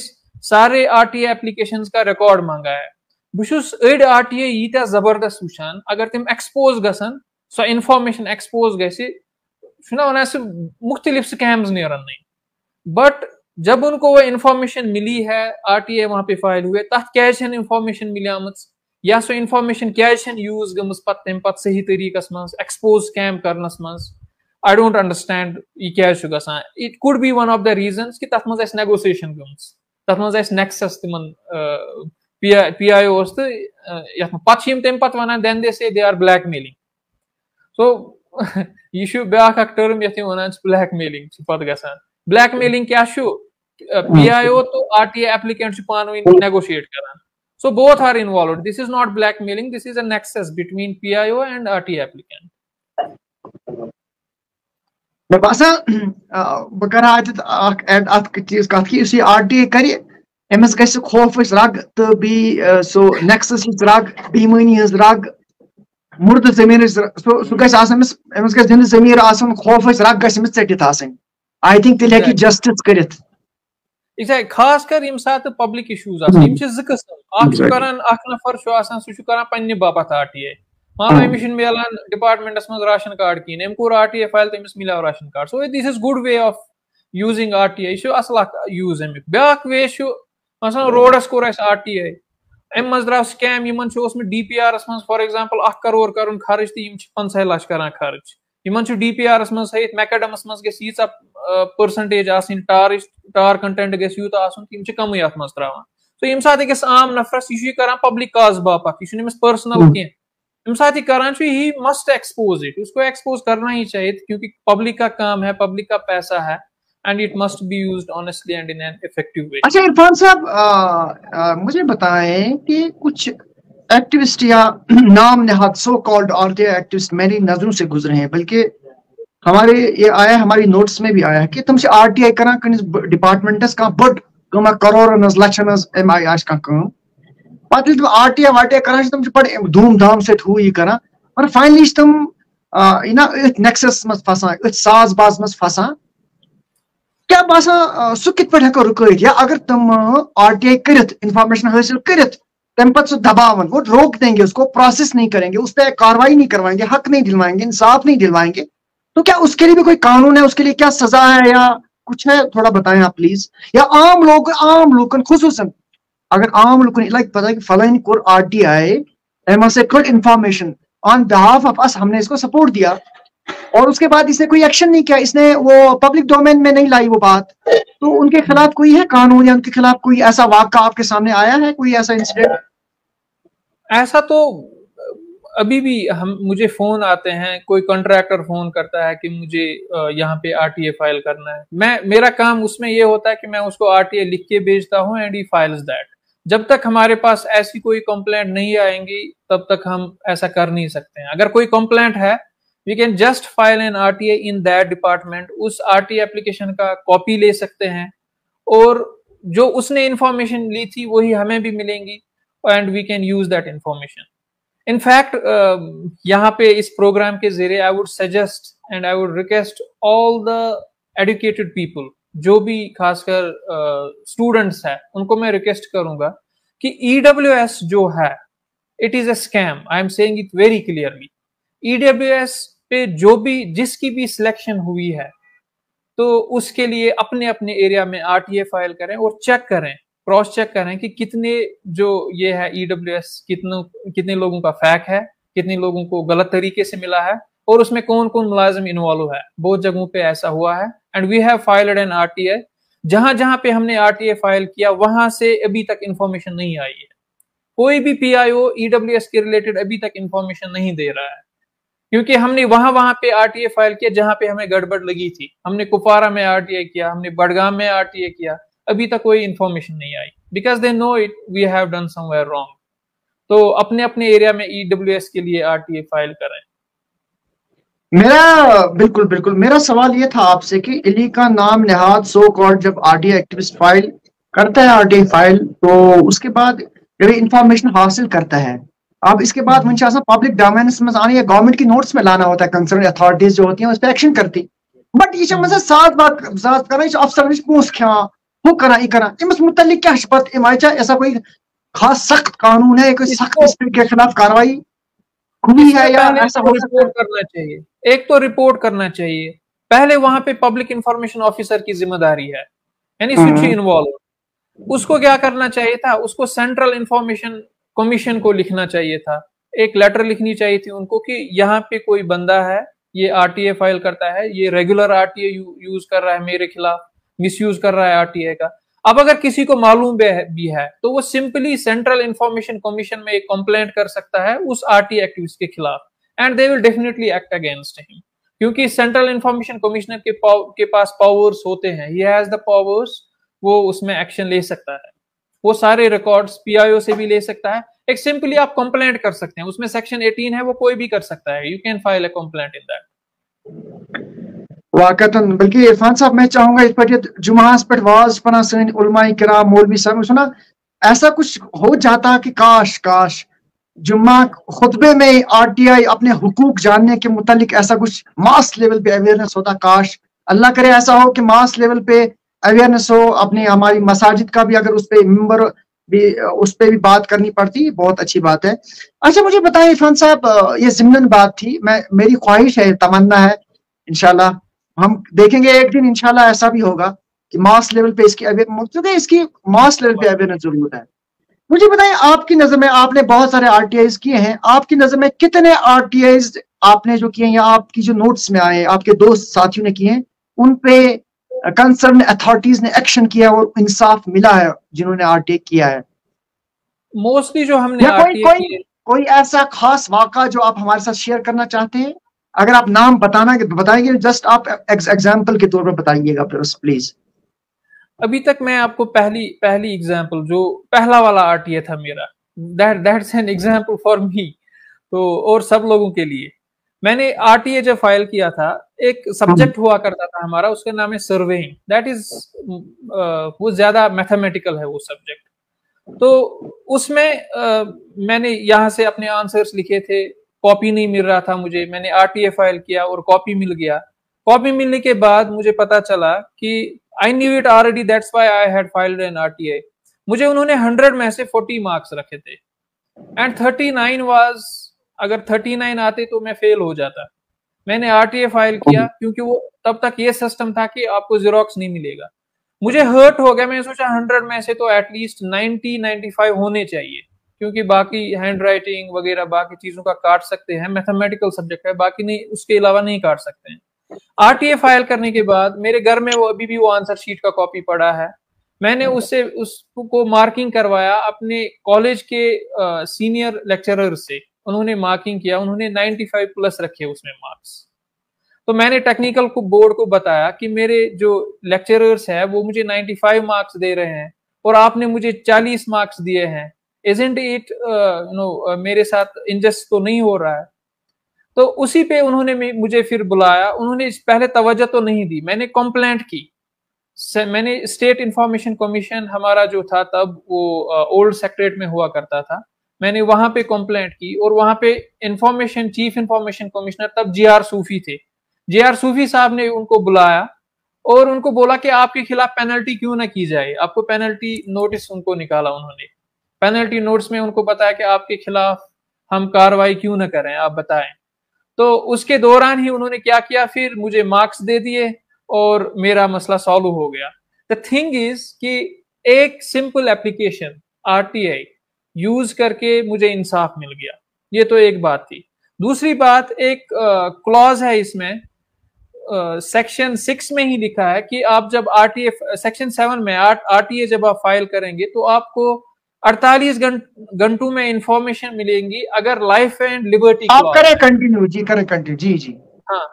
सारे आरटीआई एप्लीकेशंस का रिकॉर्ड मांगा है बहुत अड़ आरटीआई यीत्या ज़बरदस्त वुचान अगर तम एक्सपोज गसन सो इन्फॉर्मेशन एक्सपोज गना वन मुख्तलिफ़ स्कैम्स नेरन नहीं बट जब उनको वो इन्फॉर्मेशन मिली है आरटीआई वहाँ पे फ़ाइल हुए तथ क्या इन्फॉर्मेशन मिलियामत या सो इन्फॉर्मेशन क्या यूज़ गम तम सही तरीक मज एक्सपोज करनस मज आई डोंट अंडरस्टैंड यह क्या it could be one of the reason कि तथ मज नेगोसिएशन गम तथ मज नेक्सस तिमन पी आई ओ तो पे तम पे one then they say they are blackmailing so यह ब्या टर्म ये वन ब्लैक मेलिंग पे ग ब्लैक मेलिंग क्या पी आई ओ तो आर टी एप्लीकेंट पान नेगोशिएट करान So both are involved. This is not blackmailing. This is a nexus between PIO and RT applicant. मैं बसान बह कर अत चीज़ कत कि यह आर टी ए कर अमिस ग खौफ रग तो बी सो नेक्सस रग बेमानी हज रग मुर्द ज़मीन सह गमिस दिन जमीर खौफ रग गमिस चटित आई थिंक तेल हे जस्टिस कर एग्जैक्ट खास कर यम सात पब्लिक इश्यूज़ आसान यम ज किस्म अख करान अख नफर छु आसान सु छु करान पन्ने बाबत आरटीए मान लो अमिश मिलान डिपार्टमेंटस मज राशन कार्ड कीन एम कोर आरटीए फ़ाइल तमिस मिलाव ration card so this is good way of using RTA छु असल यूज़ अमिक ब्याक वे छु आसान रोडस कोर अस आरटीए एम मज द्राव स्कैम यमन छु उसमें डीपीआर मज फॉर एग्जांपल 1 करोड़ करन खर्च त यम 50 लाख करान खर्च यमन छु डीपीआर मज सहित मैकेडमस मज गस यीचा परसेंटेज आसिन टार टार कंटेंट गस यूत आसन यम छु कम यत मज त्रावन तो यम साथ अकिस आम नफरस यह करान पब्लिक काज बापत यह नमिस पर्सनल कह यम साथ यह करान ही मस्ट एक्सपोज इट उसको एक्सपोज करना ही चाहिए क्योंकि पब्लिक का काम है पब्लिक का पैसा है and it must be used honestly and in an effective way. अच्छा इरफान साहब मुझे बताएँ कि कुछ एक्टिविस्ट या नाम नहाद सो कॉल्ड आरटीआई एक्टिविस्ट, मेरी नज़रों से गुजरे हैं, बल्कि हमारे ये आया हमारी नोट्स में भी आया है कि तुम से आरटीआई करा कनिस डिपार्टमेंटस का बड़ कम लक्षन एम आई आज कम पत तुम आरटीआई, वारटीआई करा तुम बड़ धूमधाम से हु यह करा, और फाइनली तुम ना अथ नेक्सस मज फसान अथ साज बाज मज फसान क्या बसान सह कित पे हेको रुकत या? अगर तुम आर टी आई कर इंफॉर्मेशन हासिल कर तम पत दबावन वो रोक देंगे उसको प्रोसेस नहीं करेंगे, उस पर कार्रवाई नहीं करवाएँगे, हक नहीं दिलवाएँगे, इंसाफ नहीं दिलवाएँगे। तो क्या उसके लिए भी कोई कानून है, उसके लिए क्या सजा है या कुछ है? थोड़ा बताएँ आप प्लीज़ या आम लोग आम लोग खसूस अगर आम लोग लाइक पता है फलाइन कोर आर टी आई, एम से good information on behalf of us हमने इसको सपोर्ट दिया। और उसके बाद इसने कोई एक्शन नहीं किया। इसने वो पब्लिक डोमेन में नहीं लाई वो बात। तो उनके खिलाफ कोई है कानून या उनके खिलाफ कोई ऐसा वाक्य आपके सामने आया है? कोई ऐसा इंसिडेंट ऐसा तो अभी भी हम, मुझे फ़ोन आते हैं। कोई कॉन्ट्रैक्टर फ़ोन करता है कि मुझे यहाँ पे आरटीए फ़ाइल करना है। मैं, मेरा काम उसमें ये होता है कि मैं उसको आरटीए लिख के भेजता हूँ एंड ही फाइल्स दैट जब तक हमारे पास ऐसी कोई कंप्लेंट नहीं आएँगी, तब तक हम ऐसा कर नहीं सकते हैं। अगर कोई कंप्लेंट है we can just file an RTA in that department उस आरटीए एप्लीकेशन का कॉपी ले सकते हैं। और जो उसने इंफॉर्मेशन ली थी वही हमें भी मिलेंगी and we can use that information in fact uh, यहाँ पे इस प्रोग्राम के ज़रिए I would suggest and I would request all the educated people जो भी खासकर स्टूडेंट्स uh, है उनको मैं रिक्वेस्ट करूँगा कि ईडब्ल्यू e जो है it is a scam I am saying it very clearly EW पे जो भी, जिसकी भी सिलेक्शन हुई है तो उसके लिए अपने अपने एरिया में आरटीए फ़ाइल करें और चेक करें क्रॉस चेक करें कि कितने जो ये है ईडब्ल्यू एस कितने लोगों का फैक है, कितने लोगों को गलत तरीके से मिला है और उसमें कौन कौन मुलाजिम इन्वॉल्व है। बहुत जगहों पे ऐसा हुआ है and we have filed an RTA जहाँ जहाँ पे हमने आरटीए फ़ाइल किया, वहाँ से अभी तक इंफॉर्मेशन नहीं आई है। कोई भी पीआईओ ईडब्ल्यूएस के रिलेटेड अभी तक इंफॉर्मेशन नहीं दे रहा है। क्योंकि हमने वहाँ वहाँ पे आरटीए फ़ाइल किया जहाँ पे हमें गड़बड़ लगी थी। हमने कुपवारा में आरटीए किया, हमने बडगाम में आरटीए किया। अभी तक कोई इन्फॉर्मेशन नहीं आई। Because they know it we have done somewhere wrong तो अपने अपने एरिया में ईडब्ल्यू e के लिए आरटीए फ़ाइल करें। मेरा, बिल्कुल बिल्कुल। मेरा सवाल ये था आपसे कि इली का नाम निहाद सो कॉर्ड जब आरटीए एक्टिविस्ट फ़ाइल करता है आरटीए फ़ाइल तो उसके बाद इंफॉर्मेशन हासिल करता है अब इसके बाद मुझे पब्लिक डोमेन्स में आने या गवर्नमेंट की नोट्स में लाना होता है कंसर्न अथॉरिटीज जो होती हैं उस पर एक्शन करती। बट ये मतलब सात बात सात कर अफसर पोस खा वो करा ये करा। अमस मुतलिक क्या पत अम ऐसा कोई खास सख्त कानून है कोई सख्त के खिलाफ कार्रवाई हुई है या ऐसा हो रिपोर्ट करना चाहिए। एक तो रिपोर्ट करना चाहिए। पहले वहाँ पे पब्लिक इंफॉर्मेशन ऑफिसर की ज़िम्मेदारी है यानी स्विच इन्वॉल्व हम्म। उसको क्या करना चाहिए था? उसको सेंट्रल इंफॉर्मेशन कमीशन को लिखना चाहिए था। एक लेटर लिखनी चाहिए थी उनको कि यहाँ पे कोई बंदा है ये आरटीए फ़ाइल करता है ये रेगुलर आरटीए यू, यूज़ कर रहा है मेरे खिलाफ मिस कर रहा है आरटीए का। अब अगर किसी को मालूम भी है तो वो सिंपली सेंट्रल इंफॉर्मेशन कमीशन में एक कंप्लेंट कर सकता है उस आरटीए एक्टिविस्ट के खिलाफ। And they will definitely act against him क्योंकि सेंट्रल इंफॉर्मेशन कमिश्नर के के पास पावर्स होते हैं। ही हैज़ द पावर्स वो उसमें एक्शन ले सकता है। वो सारे रिकॉर्ड्स पीआईओ से भी ले सकता है। एक सिंपली आप कंप्लेंट कर सकते हैं। उसमें सेक्शन 18 है, वो कोई भी कर सकता है। You can file a complaint in that वाकतन, बल्कि इरफान साहब, मैं चाहूँगा इस पर जुमास पर वाज पना सन उलमा किराम, मौलवी साहब, सुना, ऐसा कुछ हो जाता कि काश काश, जुम्मा खुतबे में आरटीआई अपने हुकूक जानने के मुतालिक ऐसा कुछ मास लेवल पे अवेयरनेस होता, काश। अल्लाह करे ऐसा हो कि मास लेवल पे अवेयरनेस हो, अपनी हमारी मसाजिद का भी अगर उस पर मेंबर भी, उस पर भी बात करनी पड़ती, बहुत अच्छी बात है। अच्छा मुझे बताएँ, इरफान साहब ये जिमन बात थी, मैं, मेरी ख्वाहिश है, तमन्ना है इनशाला हम देखेंगे एक दिन इनशाला ऐसा भी होगा कि मास लेवल पे इसकी अवेयर क्योंकि इसकी मास लेवल पे अवेयरनेस ज़रूरत है। मुझे बताएँ, आपकी नज़र में आपने बहुत सारे आर किए हैं, आपकी नज़र में कितने आर आपने जो किए या आपकी जो नोट्स में आए आपके दोस्त साथियों ने किए हैं, उन पे कंसर्न अथॉरिटीज ने एक्शन किया और इंसाफ मिला है जिन्होंने आरटेक किया है। मोस्टली जो हमने कोई कोई कोई ऐसा खास वाका जो आप हमारे साथ शेयर करना चाहते हैं? अगर आप नाम बताना बताएँगे जस्ट आप एग्ज़ाम्पल के तौर पर बताइएगा प्लीज़ अभी तक मैं आपको पहली पहली एग्ज़ाम्पल जो पहला वाला आरटीए था मेरा। That that's an example for me तो और सब लोगों के लिए। मैंने आरटीए जब फ़ाइल किया था एक सब्जेक्ट हुआ करता था हमारा उसका नाम है सर्वेइंग दैट इज़ वो ज़्यादा मैथमेटिकल है वो सब्जेक्ट तो उसमें uh, मैंने यहाँ से अपने आंसर्स लिखे थे कॉपी नहीं मिल रहा था मुझे मैंने आरटीए फ़ाइल किया और कॉपी मिल गया. कॉपी मिलने के बाद मुझे पता चला कि I knew it already that's why I had filed an RTA मुझे उन्होंने हंड्रेड में से फोर्टी मार्क्स रखे थे. एंड थर्टी नाइन वॉज़ अगर थर्टी नाइन आते तो मैं फेल हो जाता. मैंने आरटीए फ़ाइल किया क्योंकि वो तब तक ये सिस्टम था कि आपको जीरोक्स नहीं मिलेगा। मुझे हर्ट हो गया मैंने सोचा हंड्रेड में से तो एटलीस्ट नाइनटी नाइनटी फाइव होने चाहिए क्योंकि बाकी हैंड राइटिंग वगैरह बाकी चीज़ों का काट सकते हैं मैथमेटिकल सब्जेक्ट है बाकी नहीं उसके अलावा नहीं काट सकते हैं। आरटीए फ़ाइल करने के बाद मेरे घर में वो अभी भी वो आंसर शीट का कॉपी पड़ा है। मैंने उससे उसको मार्किंग करवाया अपने कॉलेज के सीनियर लेक्चरर से। उन्होंने मार्किंग किया उन्होंने 95 प्लस रखे उसमें मार्क्स तो मैंने टेक्निकल को बोर्ड को बताया कि मेरे जो लेक्चरर्स है वो मुझे 95 मार्क्स दे रहे हैं और आपने मुझे 40 मार्क्स दिए हैं। इजेंट इट नो मेरे साथ इंजस्ट तो नहीं हो रहा है? तो उसी पे उन्होंने मुझे फिर बुलाया। उन्होंने पहले तवज्जो तो नहीं दी मैंने कंप्लेंट की। मैंने स्टेट इंफॉर्मेशन कमीशन हमारा जो था तब वो ओल्ड uh, सेक्रेट में हुआ करता था। मैंने वहाँ पे कंप्लेंट की और वहाँ पे इंफॉर्मेशन चीफ इंफॉर्मेशन कमिश्नर तब जे आर सूफी थे। जे आर सूफी साहब ने उनको बुलाया और उनको बोला कि आपके खिलाफ पेनल्टी क्यों ना की जाए? आपको पेनल्टी नोटिस उनको निकाला उन्होंने। पेनल्टी नोट्स में उनको बताया कि आपके खिलाफ हम कार्रवाई क्यों ना करें, आप बताएँ। तो उसके दौरान ही उन्होंने क्या किया? फिर मुझे मार्क्स दे दिए और मेरा मसला सॉल्व हो गया। द थिंग इज़ कि एक सिंपल एप्लीकेशन आरटीआई यूज़ करके मुझे इंसाफ मिल गया। ये तो एक बात थी। दूसरी बात एक क्लॉज है इसमें सेक्शन सिक्स में ही लिखा है कि आप जब आरटीए सेक्शन सेवन में आरटीए जब आप फ़ाइल करेंगे तो आपको 48 घंटों में इंफॉर्मेशन मिलेंगी अगर लाइफ एंड लिबर्टी आप करें कंटिन्यू जी करें कंटिन्यू जी जी। हाँ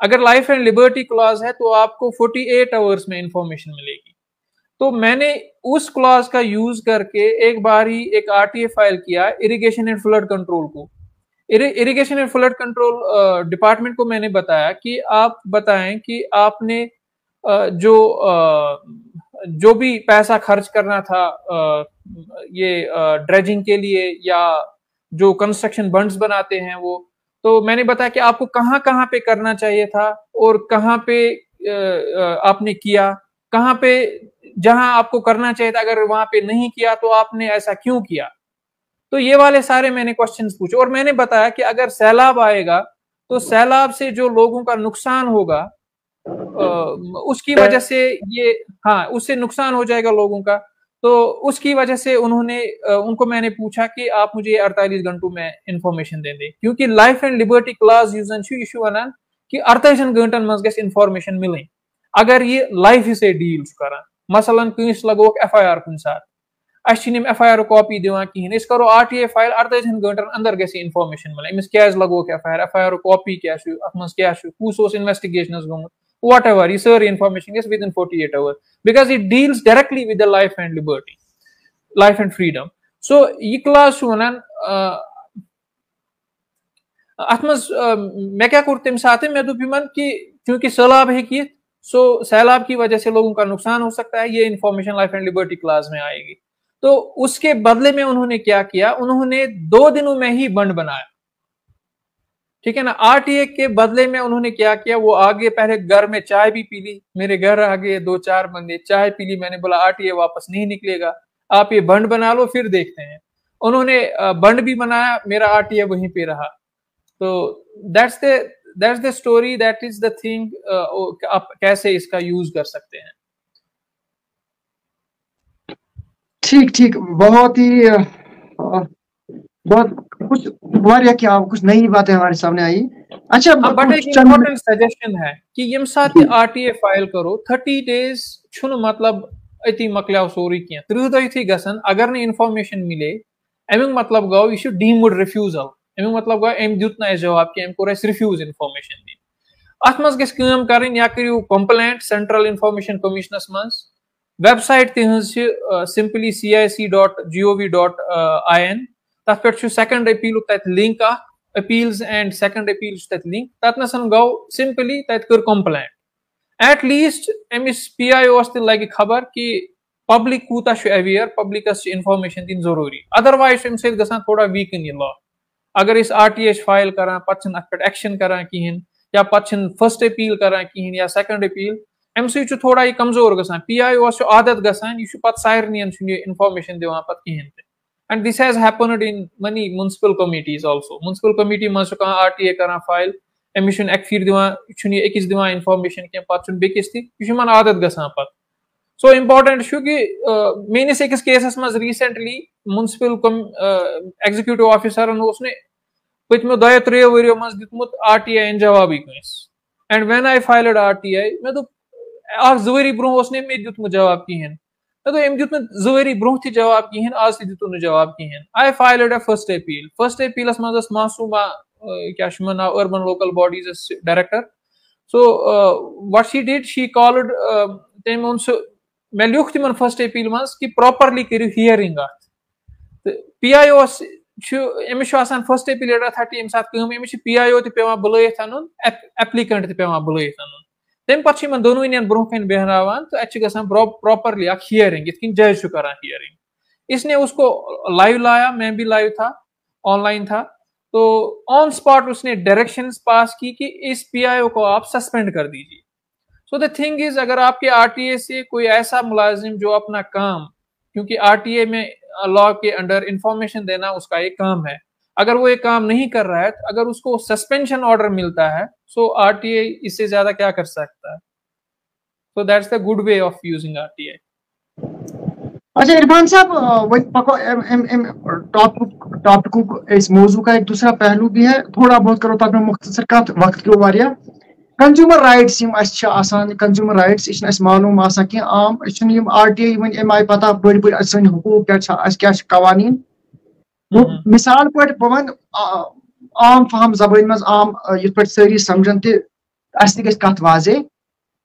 अगर लाइफ एंड लिबर्टी क्लॉज है तो आपको 48 आवर्स में इंफॉर्मेशन मिलेगी। तो मैंने उस क्लॉज का यूज़ करके एक बार ही एक आरटीए फ़ाइल किया इरिगेशन एंड फ्लड कंट्रोल को। Irrigation and flood control department को मैंने बताया कि आप बताएँ कि आपने uh, जो uh, जो भी पैसा खर्च करना था ये ड्रेजिंग के लिए या जो कंस्ट्रक्शन बंड्स बनाते हैं वो तो मैंने बताया कि आपको कहाँ कहाँ पे करना चाहिए था और कहाँ पे आपने किया कहाँ पे जहाँ आपको करना चाहिए था अगर वहाँ पे नहीं किया तो आपने ऐसा क्यों किया? तो ये वाले सारे मैंने क्वेश्चन पूछे। और मैंने बताया कि अगर सैलाब आएगा तो सैलाब से जो लोगों का नुकसान होगा उसकी वजह से ये हाँ उससे नुकसान हो जाएगा लोगों का। तो उसकी वजह से उन्होंने उनको मैंने पूछा कि आप मुझे 48 घंटों में इंफॉर्मेशन दे दें। क्योंकि लाइफ एंड लिबर्टी क्लास यूजन इशू वन कि 48 घंटन मज गस इंफॉर्मेशन मिले। अगर ये लाइफ से डील कर। मसलन कंस लगोक एफ़ आई आर कुन सात अम एफ़ आई आर कॉपी दिवान कहें करो आर टी ए फ़ाइल अड़तालीस घंटन अंदर गे इंफॉर्मेशन मिले अमिस क्या लगोक F I R F I R copy क्या क्या कुस इन्वेस्टिगेशन गोमुत whatever you search information is within 48 hours. Because it deals directly with the life and liberty. Life and freedom. So ये क्लास वनान अथ मज मे क्या कोर तम साथ मे दोप कि क्योंकि सैलाब हे सो सैलाब की वजह से लोगों का नुकसान हो सकता है, ये information life and liberty clause में आएगी। तो उसके बदले में उन्होंने क्या किया? उन्होंने दो दिनों में ही बंड बनाया। ठीक है ना? आरटीए के बदले में उन्होंने क्या किया? वो आगे पहले घर में चाय भी पी ली। मेरे घर आगे दो चार बंदे चाय पी ली। मैंने बोला, आरटीए वापस नहीं निकलेगा। आप ये बंड बना लो, फिर देखते हैं। उन्होंने बंड भी बनाया। मेरा आरटीए वहीं पे रहा। तो that's the that's the story that is the thing आप कैसे इसका यूज़ कर सकते हैं? ठीक ठीक बहुत ही बहुत कुछ वारिया क्या कुछ नई बातें हमारे सामने आई। अच्छा बट एक इंपॉर्टेंट सजेशन है कि यम साथ आरटीए फ़ाइल करो 30 डेज़ छुन मतलब अति मकलाव सोरी किया। त्रिह दह थी गसन अगर ने इंफॉर्मेशन मिले अमिक मतलब गो यह डीम्ड रिफ्यूजल अमिक मतलब गो अम दुत ना जवाब कि अम कोर रिफ्यूज इंफॉर्मेशन दिन अत मज कर कंप्लेंट सेंट्रल इंफॉर्मेशन कमिशनस मज website Teej simply C I C dot G O V dot I N तथ पे second appeal link appeals and second appeal link तथनस गो सिंपली तत कर कंप्लेंट एट लीस्ट अमिस पी आई ओस लगे खबर कि पब्लिक कूत अवेयर पब्लिकस इन्फॉर्मेशन दिन ज़रूरी अदरवाइज़ अम ग थोड़ा वीकन यह लॉ अगर इस आर टी एच फ़ाइल करा पत्न एक्शन करा कहें या पत्न फ़र्स्ट अपील करा कहें या सेकंड अपील अम स थोड़ा यह कमज़ोर ग पी आई ओस आदत ग सारे इनफॉर्मेशन दिवान पहन and this has happened in many municipal committees also municipal committee मह आर टी ए करा फ़ाइल अमिश एक फिर दिवान अकिस दिवान इनफॉर्मेशन कह पिकस तुम्हें आदत ग सो इम्पॉटेंट कि मेनिस अकिस केसस मज recently municipal executive officer an usne pachme daya tre wariyo mas ditmut rta in jawabi kais and when i filed rta मैं तो आख जवरी ब्रो में दितमु जवाब किहन तो अम दुत जवरी ब्रोह ती जवाब कहें आज ती दितु जवाब कहें I filed a first appeal first अपीलस मज मासूमा क्या नाव urban local bodies director so what she did she called तम ओन मे लिख तिमन फ़र्स्ट अपील मज कि प्रॉपरली करू हियरिंग अत पी आई ओ अमिस फ़र्स्ट अपील थर्टी अम सात अमिस पी आई ओ पे बुलत अन एप्लीकेंट पे बुलत अन पे दोनों ब्रोह कन बेहनावान तो अत प्रॉपरली हियरिंग इत जज कर हियरिंग इसने उसको लाइव लाया, मैं भी लाइव था ऑनलाइन था तो ऑन स्पॉट उसने डायरेक्शन पास की कि इस पीआईओ को आप सस्पेंड कर दीजिए। सो द थिंग इज़ अगर आपके आरटीए से कोई ऐसा मुलाजिम जो अपना काम, क्योंकि आरटीए में लॉ के अंडर इंफॉर्मेशन देना उसका एक काम है। अगर वो एक काम नहीं कर रहा है तो अगर उसको सस्पेंशन ऑर्डर मिलता है सो आरटीए इससे ज़्यादा क्या कर सकता है? So that's the good way of using RTA अच्छा इरफान साहब वही पको टॉपिक टॉपिक इस मौजू का एक दूसरा पहलू भी है। थोड़ा बहुत करो तब मुख्तर कत वक्त क्यों वारिया कंज्यूमर राइट्स कंज्यूमर राइट्स यह मालूम आसान कि आम आर टी आई वन आय पता बड़ बड़ सन हकूक क्या कवानी मिसाल पे बह आम फहम जबान मज आम ये पे सारी समझन तह कत वाजे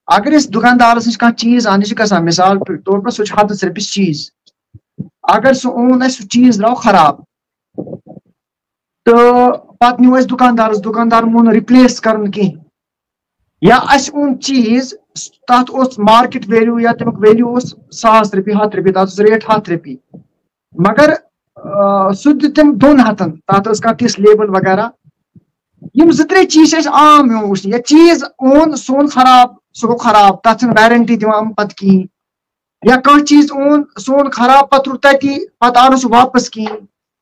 अगर इस दुकानदार नश कह चीज़ आने ग मिसाल तौर पर सह हथ रपस चीज़ अगर सह ओन सह चीज़ द्राव खराब तो पत न्यू दुकानदार दुकानदार मोन रिप्लेस कर कह या अस ओन चीज़ तथ मार्केट वैल्यू या तमिक वैल्यू सास रुपये हथ रपी तथ रेट हथ रपी मगर सह दिम दोन हथन तथ तिस लेबल वगैरह यम त्रे चीज़ आम यो वुचन या चीज़ ओन सोन खराब सह गो खराब तथ वारंटी दिवान पत कहीं या कह चीज़ ओन सोन खराब पत तथी पत आन सह वापस कहीं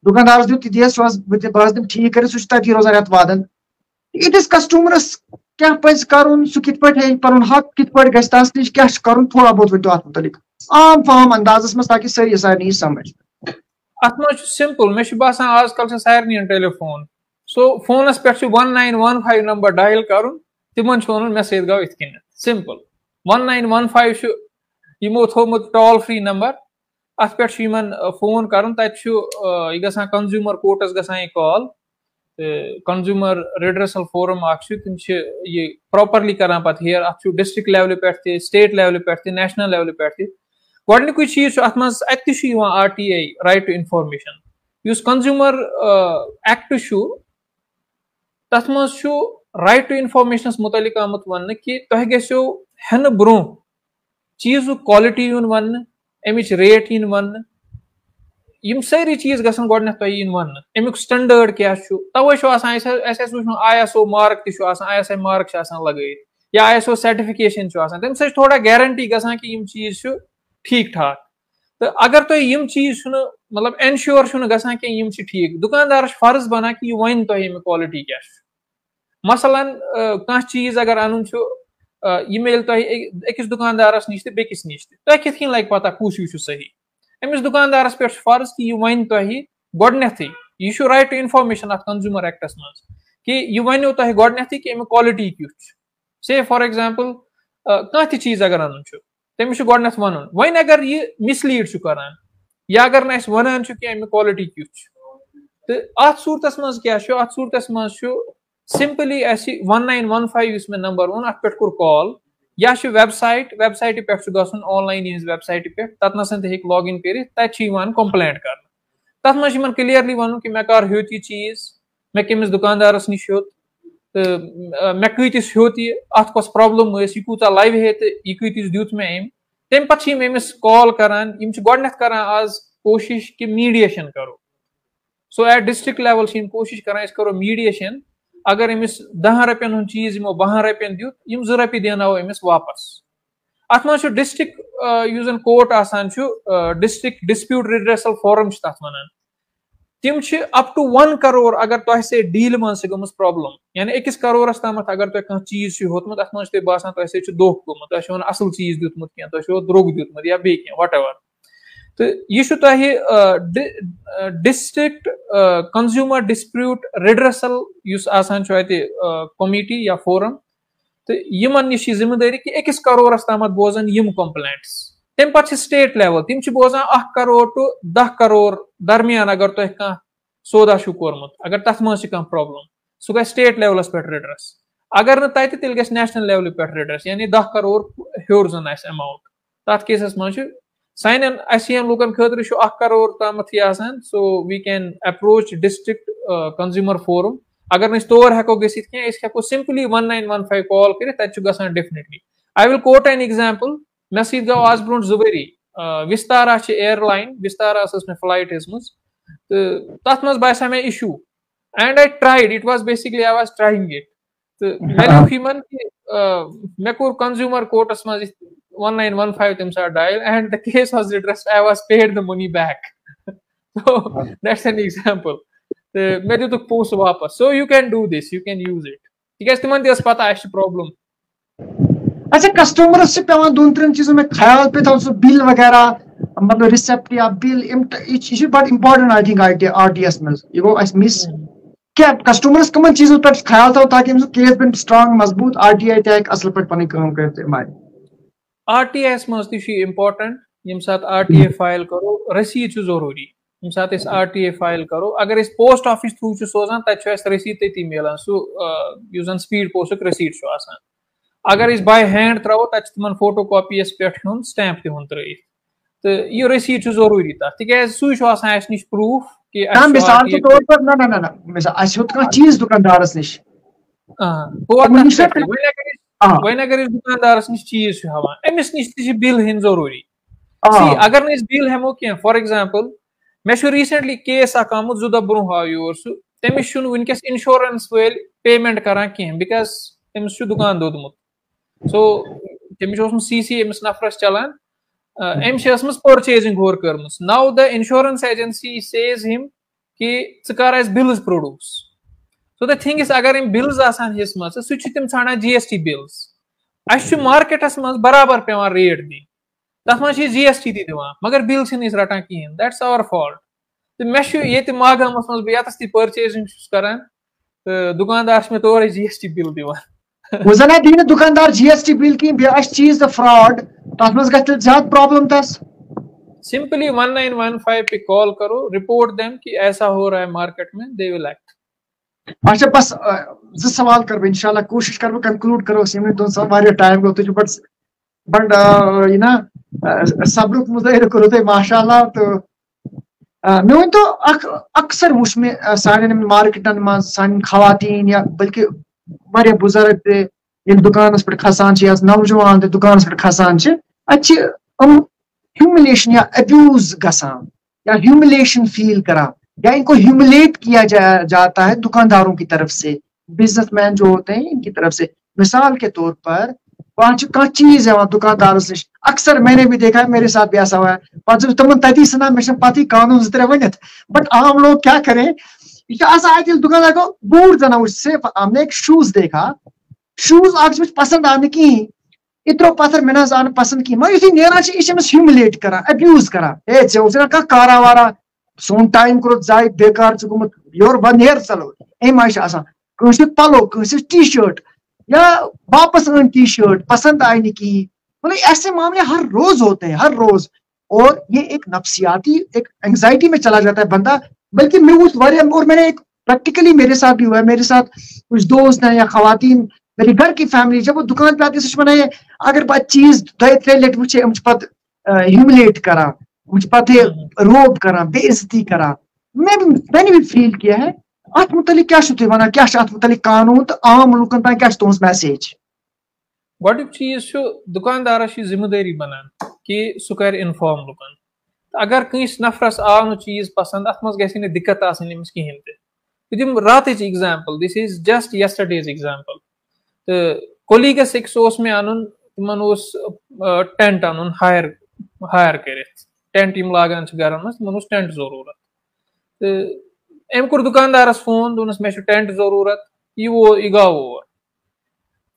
दुकानदार दुत दिस बह दिम ठीक कर सह रोजान रेत वादन इतिस कस्टमरस क्या पज कर सह कित पुन हक कित गस तस नश क्या कर, थोड़ा बहुत वो अत मुतलिक आम फाम अंदाजस मज ताकि सारी सारे समझ अत मे बसान आजकल सारे टेलीफोन। सो फोनस पे one nine one five number dial कर तिम वन मे सत गो इत simple one nine one five यमो थोमुत टॉल फ्री नंबर अत पे फ़ोन कर कंज्यूमर कोर्टस ग कॉल कंज्यूमर रिड्रेसल फोरम तम ये प्रॉपरली करान पे हेयर अत डिस्ट्रिक्ट लेवल पे स्टेट लेवल पे नेशनल लेवल पे गोडनिक चीज़ अत R T I right to information consumer act तथ मज राइट टू इन्फॉर्मेशन मुतलिक आमुत वन कि तुह गो हेन ब्रो। चीज़ क्वालिटी वन अमिच रेट इन वन यम सारी चीज़ गसन गोडन स्टैंडर्ड क्या तवे आई एस ओ मार्क तस आई एस आई मार्क लगे। या आई एस ओ सर्टिफिकेशन तम थोड़ा गारंटी ग ठीक ठाक। तो अगर तुम यम चीज़ मतलब एनश्योर ग कि ठीक। दुकानदार फ़र्ज़ बना कि यह वन तुम क्वालिटी क्या मसलन कह चीज़ अगर अन यह मेल तुम अकिस दुकानदारस नश तो बेकिस नश तुम कित लग पता कुछ सही। अमिस दुकानदारस पे फ़र्ज़ कि यह वन तुम गोडनथ यह राइट टू इन्फॉर्मेशन अत कंज्यूमर एक्टस मज कि यह वनो तुम गोडनथ कि अमिक क्वालिटी क्युथ से फॉर एग्ज़ाम्पल कह चीज़ अगर अन तमिस गोडनथ वन वन अगर यह मिसलीड कर या अगर ना वन कि अमिक क्वालिटी क्युथ तो अत सूरत मज क्या अत सूरत मज simply one nine one five मे नंबर वो अत पे कोर कॉल या वेबसाइट वेबसाइट पे ग ऑनलाइन वेबसाइट पे तथनस लॉग इन कर तक कंप्लेंट कर तथ मज क्लियरली वन कि मे कर होत यह चीज़ मे कमिस दुकानदारस नश होत तो मे कतिस होत यह अत कस प्रॉब्लम यह कूत लव हे तो यह कतिस दुत मे अम तम पे अमिस कॉल करान गोडनथ कर आज कोशिश कि मीडिएशन करो सो एट डिस्ट्रिक्ट लेवल कोशिश कर करो मीडिएशन अगर अमिस दह रपन हूँ चीज़ यमो बहन रपन दुत यम जो रपि देनो अमिस वापस अत मज डिस्ट्रिक्ट यु कोर्ट आसान डिस्ट्रिक्ट डिस्प्यूट रिड्रेसल फोरम तथ वन तम अप टू वन करोर अगर तुह से डील मज गम प्रॉब्लम यानी अकिस करोरस तम अगर तुम कह चीज़ होतमुत अत मज बसान तुह दोख गोमुत असल चीज़ दुतमुत कह तुम द्रोग दुतमुत या बे वट एवर तो यह district consumer dispute redressal committee या फोरम तो यमन नश ज़िम्मेदारी कि अकिस करोरस तम बोजन यम कंप्लेंट्स तम पे स्टेट लेवल तम बोजान अह करोर टू दह करोर दरमियान अगर तुह कह सौदा कोर्मुत अगर तथ मज प्रॉब्लम सह ग स्टेट लेवलस पे रिड्रेस अगर न तेल नेशनल लेवल पे रिड्रेस यानी दह करोर हर जन अमाउंट तथ केसस मज सान असियन लुकन खतर करोर तम so we can approach district consumer forum अगर न तौर हेको गो simply one nine one five call कर definitely I will quote an example मे सत गो आज ब्रो जुवरी विस्तारा एयरलाइन विस्तारा मे फ़्लाइट हेजम तो तथ मज बासा मे issue and I tried it was basically I was trying it तो मे लिख यमन कि मे कोर कंज्यूमर कोर्टस मज 1915 तम साथ dial and the case was redressed I was paid the money back so that's an example. तो मे दितुक पोस्ट वापस। So you can do this you can use it तिकाज तिमन तस पता अस प्रॉब्लम अच्छा कस्टमरस से पेवान दोन त्रेन चीज़ों में ख्याल पे था बिल वगैरह मतलब रिसेप्ट या बिल ये बड़ आई थिंक आरटीएस में ये गो अस मिस क्या कस्टमरस कमन चीज़ों पे ख्याल था ताकि केस बन स्ट्रांग मज़बूत आरटीआई ते असल पे पनी काम करते आरटीएस मज ती इंपॉर्टेंट यम साथ आरटीए फ़ाइल करो रसीद ज़रूरी. यम साथ इस आरटीए फ़ाइल करो. अगर इस पोस्ट ऑफ़िस थ्रू सोजान तत रसीद तती मिलान. सह जन स्पीड पोस्ट रसीद अगर इस बाय हैंड त्रो तिमन फ़ोटो कॉपी पे स्टैंप तुन त्रित तो यह रसीद ज़रूरी तथ तिकाज सह नश प्रूफ कि मिसाल के तौर पर ना ना ना मिसाल अस चीज़ दुकानदारस निश। वन अगर दुकानदारस नश चीज़ हवान अमिस नश बिल हन ज़रूरी अगर न बिल हेमो कह फॉर एग्जांपल मे रिसेंटली केस आमुत जु दह ब्रोह आव योर सह तमिस वनकस इंश्योरेंस वल पेमेंट करान कह बिकॉज़ तमिस दुकान दोदमुत सो तमिस सी सी अमिस नफरस चलान अम्स पर्चेजिंग होर कर्म now the insurance agency says him कि कर bills produce so the thing is अगर बिल्स आसान हिस मज सह तम ान जी एस टी बिल्स अस मार्केटस मज बराबर पे रेट दी तथ मज जी एस टी दिवान मगर बिल रटान कहें दैट्स आवर फॉल्ट तो मे ये मागामस मज बस पर्चेजिंग कर दुकानदार मे तोरे जी एस टी बिल दिवान वज़न दी दुकानदार जीएसटी बिल की बे चीज़ द फ्रॉड तथ मज ज़्यादा प्रॉब्लम तस सिंपली 1915 पे कॉल करो रिपोर्ट देम कि ऐसा हो रहा है मार्केट में दे विल एक्ट अच्छा बस जो सवाल कर इंशाल्लाह कोशिश कर कंक्लूड करो सिमन टाइम गो तुझ बट बट यू ना सब्रुक मुजाहिर करो ते माशाल्लाह तो मे वन तो अक्सर वुच मे, सारे मार्केटन मज सान या बल्कि वारिया बुज़ुर्ग ते इन दुकानस पे खसान या नौजवान ते दुकानस पे खसान अच्छे ह्यूमिलेशन या अब्यूज गसान या ह्यूमिलेशन फील करा। या इनको ह्यूमिलेट किया जा, जाता है दुकानदारों की तरफ़ से बिजनेसमैन जो होते हैं इनकी तरफ़ से। मिसाल के तौर पर वहाँ कह चीज़ है वहाँ दुकानदार से। अक्सर मैंने भी देखा है मेरे साथ भी ऐसा हुआ है। तुम तती सना मे पति कानून जतरे वन बट आम लोग क्या करें? ये दुकानदार को बूढ़ जना उससे हमने एक शूज़ देखा। शूज़ आज पसंद आव कहें इत्रो पत्थर मे आन पसंद कहें मगर यु नेरान ह्यूमिलेट कर अब्यूज कर। ऐ कह कारा वारा सोन टाइम कोर जाय बेकार गुमुत योर बंद नेर चलो अम आय पलो कंस टी शर्ट या वापस अन टी शर्ट पसंद आए कहें मतलब ऐसे मामले हर रोज होते हैं हर रोज और ये एक नफसियाती एक एंग्जाइटी में चला जाता है बंदा बल्कि मैं उस वारे और मैंने एक प्रैक्टिकली मेरे साथ भी हुआ है मेरे साथ कुछ दोस्त हैं या खातन मेरे घर की फैमिली जब वो दुकान पे आती है बनाए अगर बस चीज़ दो त्रे लट मुझ ह्यूमिलेट करा मुझ पत रोब करा, बेइज्जती करा। मैं मैंने भी फील किया है अत मुतलिक क्या तुम वन क्या अत मुतलिक कानून तो आम लुकन तान क्या तुज मैसेज गोडुक चीज़ दुकानदार ज़िम्मेदारी बनान कि सह कर इन्फॉर्म लुकन अगर कंस नफरस आव चीज़ पसंद अत गि दिक्कत आमस कहें तुम रात example this is just yesterday's example तो कोलीगस अक्स मे अन तिमन टेंट अन हायर हायर कर। टेंट लागान घर मज टेंट ज़रूरत तो अम कोर दुकानदारस फ़ोन दोनस मे टेंट ज़रूरत यह वो यह गो और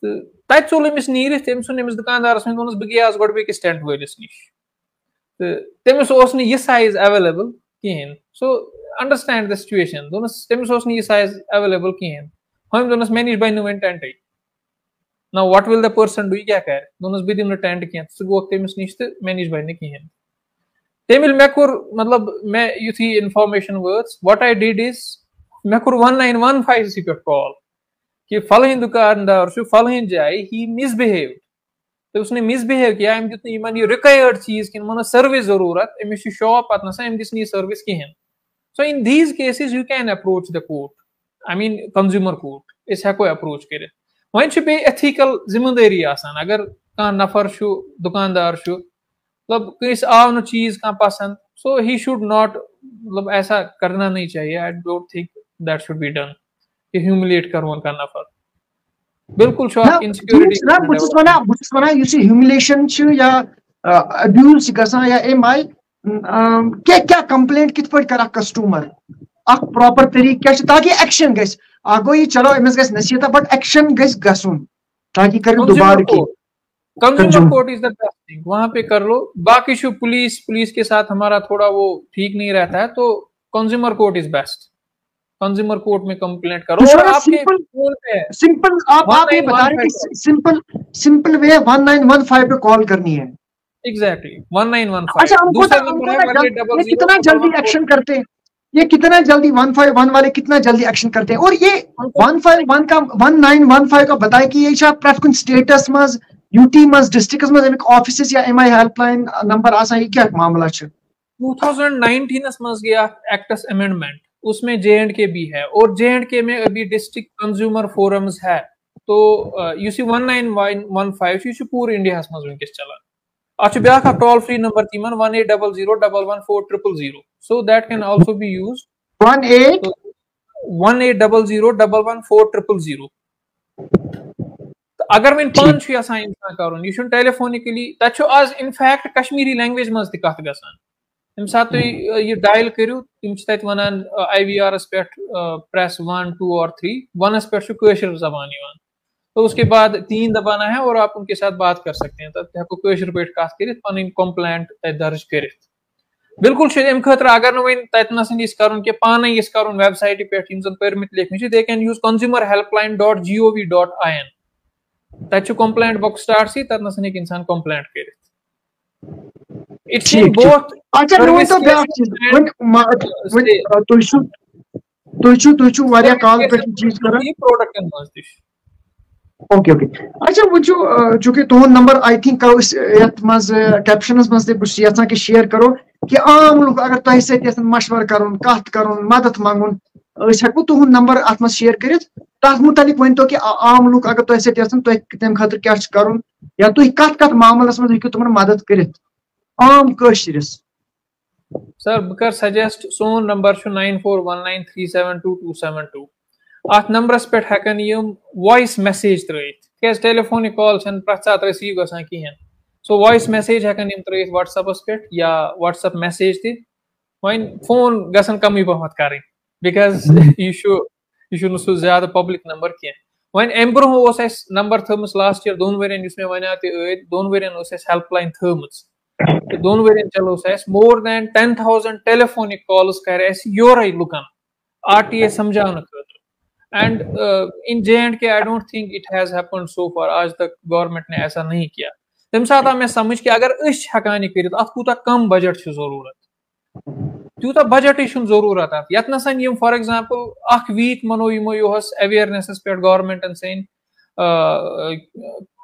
तो तत चोल अमिस नीर तम सुन अमिस दुकानदारस दोनस बह गयास गोड बेकिस टेंट वलिस नश तो तमिस यह साइज़ अवेलेबल कहें सो अंडरस्टैंड द सिचुएशन दोनस तमिस यह साइज़ अवेलेबल कहें हम दोनस मे नश बन वन टेंट ना what will the person do क्या कर दोनस बह दिम टेंट कह सह गो तमिस नश तो मे नश बन कहें तमिल मे कोर मतलब मे युथी information words what I did is may core one nine one five C पे कॉल कि फलहन दुकानदार फलहन जाए ही मिसबिहेव तो उसने मिसबिहेव किया अम दित इन यह रिक्वायर्ड चीज़ कि सर्विस ज़रूरत अमिस शॉप पे नसा अम दिस सर्विस कहें so in these cases you can approach the court I mean consumer court अस हेको अप्रोच कर। वन एथिकल ज़िम्मेदारी अगर कह नफर दुकानदार मतलब किस आव न चीज़ का पसंद सो ही शुड नॉट मतलब ऐसा करना नहीं चाहिए। I don't think that should be done कि ह्यूमिलेट करवन का नफर बिल्कुल छो आप इनसिक्योरिटी ना बस वना बस वना युस ह्यूमिलेशन छ या अब्यूज गसा या एम आई क्या क्या कंप्लेंट कित पट करा कस्टमर अख प्रॉपर तरीके क्या ताकि एक्शन गस आगो ये चलो एमएस गस नसीहत बट एक्शन गस गसुन। ताकि कर दोबारा की consumer court is the best thing वहाँ पे कर लो। बाकी शो पुलिस पुलिस के साथ हमारा थोड़ा वो ठीक नहीं रहता है तो consumer court is best consumer court में कंप्लेंट करो। और आपके फ़ोन पे सिंपल आप आप ये बता रहे कि सिंपल सिंपल वे 1915 पे कॉल करनी है। एग्जैक्टली 1915 अच्छा हमको तो कितना जल्दी एक्शन करते हैं। ये कितना जल्दी 151 वाले कितना जल्दी एक्शन करते हैं। और ये 151 का 1915 का बताए कि ये शायद प्रेफरेंस स्टेटस मज यूटी मज डिस्ट्रिक्ट मज अमिक ऑफ़िस या एमआई हेल्पलाइन नंबर आसा ये क्या मामला छ? 2019 मज गया एक्टस अमेंडमेंट उसमें जे एंड के भी है और जे एंड के में अभी डिस्ट्रिक्ट कंज्यूमर फोरम्स है। तो यू सी 1915 यू पूरे इंडिया मज वंकस चलान अच्छा ब्याख टोल फ्री नंबर तिमन 1800114000 so that can also be used 18 1800114000 अगर वन पान इंसान करन यह टेलीफोनिकली तत आज इनफैक्ट कश्मीरी लैंग्वेज मज त गसान तम सात यह डायल करू तम वनान आई वी आर पे प्रेस वन टू और थ्री वनस पे जबान तो उसके बाद तीन दबाना है और आप उनके साथ बात कर सकते हैं। तब हेको कशर पे कत कर पन कंप्लेंट दर्ज कर बिल्कुल अम खतर अगर वन तथन कर पान कर वेबसाइट पे परमित लिखने they can use consumer helpline dot G O V dot I N तक कंप्लेंट बुक स्टार्ट सी तथन हे इंसान कंप्लेंट कर प्रोडक्टन मज ओके ओके अच्छा वो जो चूँकि तुहन नंबर आई थिंक करो यथ मज कैप्शनस मज ते बुश यछान कि शेयर करो कि आम लोग अगर तह सत मशवर करुन कत करुन मदद मांगुन अस हेको तुहन नंबर अत मज शेयर करित तथ मुतलिक वन तो कि आम लोग अगर तह सत यछन तह तम खतर क्या करुन या तुह कत कत मामलस मज हेकु तुमन मदद करित आम कशरिस सर बह कर सजेस्ट सोन नंबर 9419372272 अत नंबरस पे हेकन वॉइस मैसेज त्रत क्या टेलीफोनिक कॉल प्रत सात रिसीव गसान कहें सो वॉइस मैसेज हेकन त्रत व्हाट्सएपस पे या व्हाट्सएप मैसेज त वन फ़ोन गसन कम पहमत कर बिकॉज़ यह यह सह ज़्यादा पब्लिक नंबर कह वन अम ब्रोह नंबर थमस लास्ट ईयर दोन वन मे वन दोन वन हेल्पलाइन थम दोन वन चलो more than ten thousand telephonic calls कर योर आर टी ए समझाने and in J and K I don't think it has happened so far आज तक गवर्नमेंट ने ऐसा नहीं किया तम समझ कि अगर हेकान कर कूत कम बजट ज़रूरत तूत बजट ज़रूरत ये नसन यम फॉर एग्जांपल अख वीक मनो यमो योहस अवेयरनेस पे गवर्नमेंटन सेन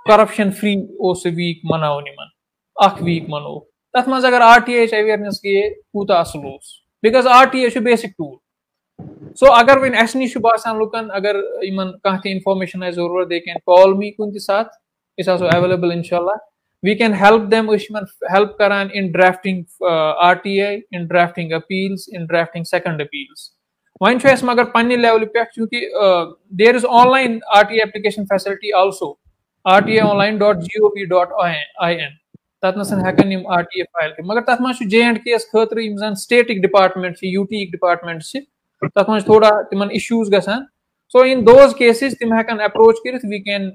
करप्शन फ्री ओस वीक मनावन अख वीक मनो तथ मज अगर आर टी एच अवेयरनेस गए कूत असल because R T A basic tool so अगर वन अस नश बासान लुकन अगर इन कह इनफॉर्मेशन आ ज़रूरत दे कैन कॉल मी कुन साथ इस आसो इंशाल्लाह we can help them help karan in drafting uh, RTA in drafting appeals in drafting second appeals. वहीं छो मगर पन्ने लेवल पे क्योंकि there is online RTA application facility also rtaonline.gov.in ततनसन हेकन यम आरटीए फ़ाइल मगर तत मज जे एंड के खतर यम जन स्टेटिक डिपार्टमेंट यूटी डिपार्टमेंट तथ मज थोड़ा तिमन इश्यूज़ गसान सो इन दोज केसेस तिम हेकन अप्रोच कर we can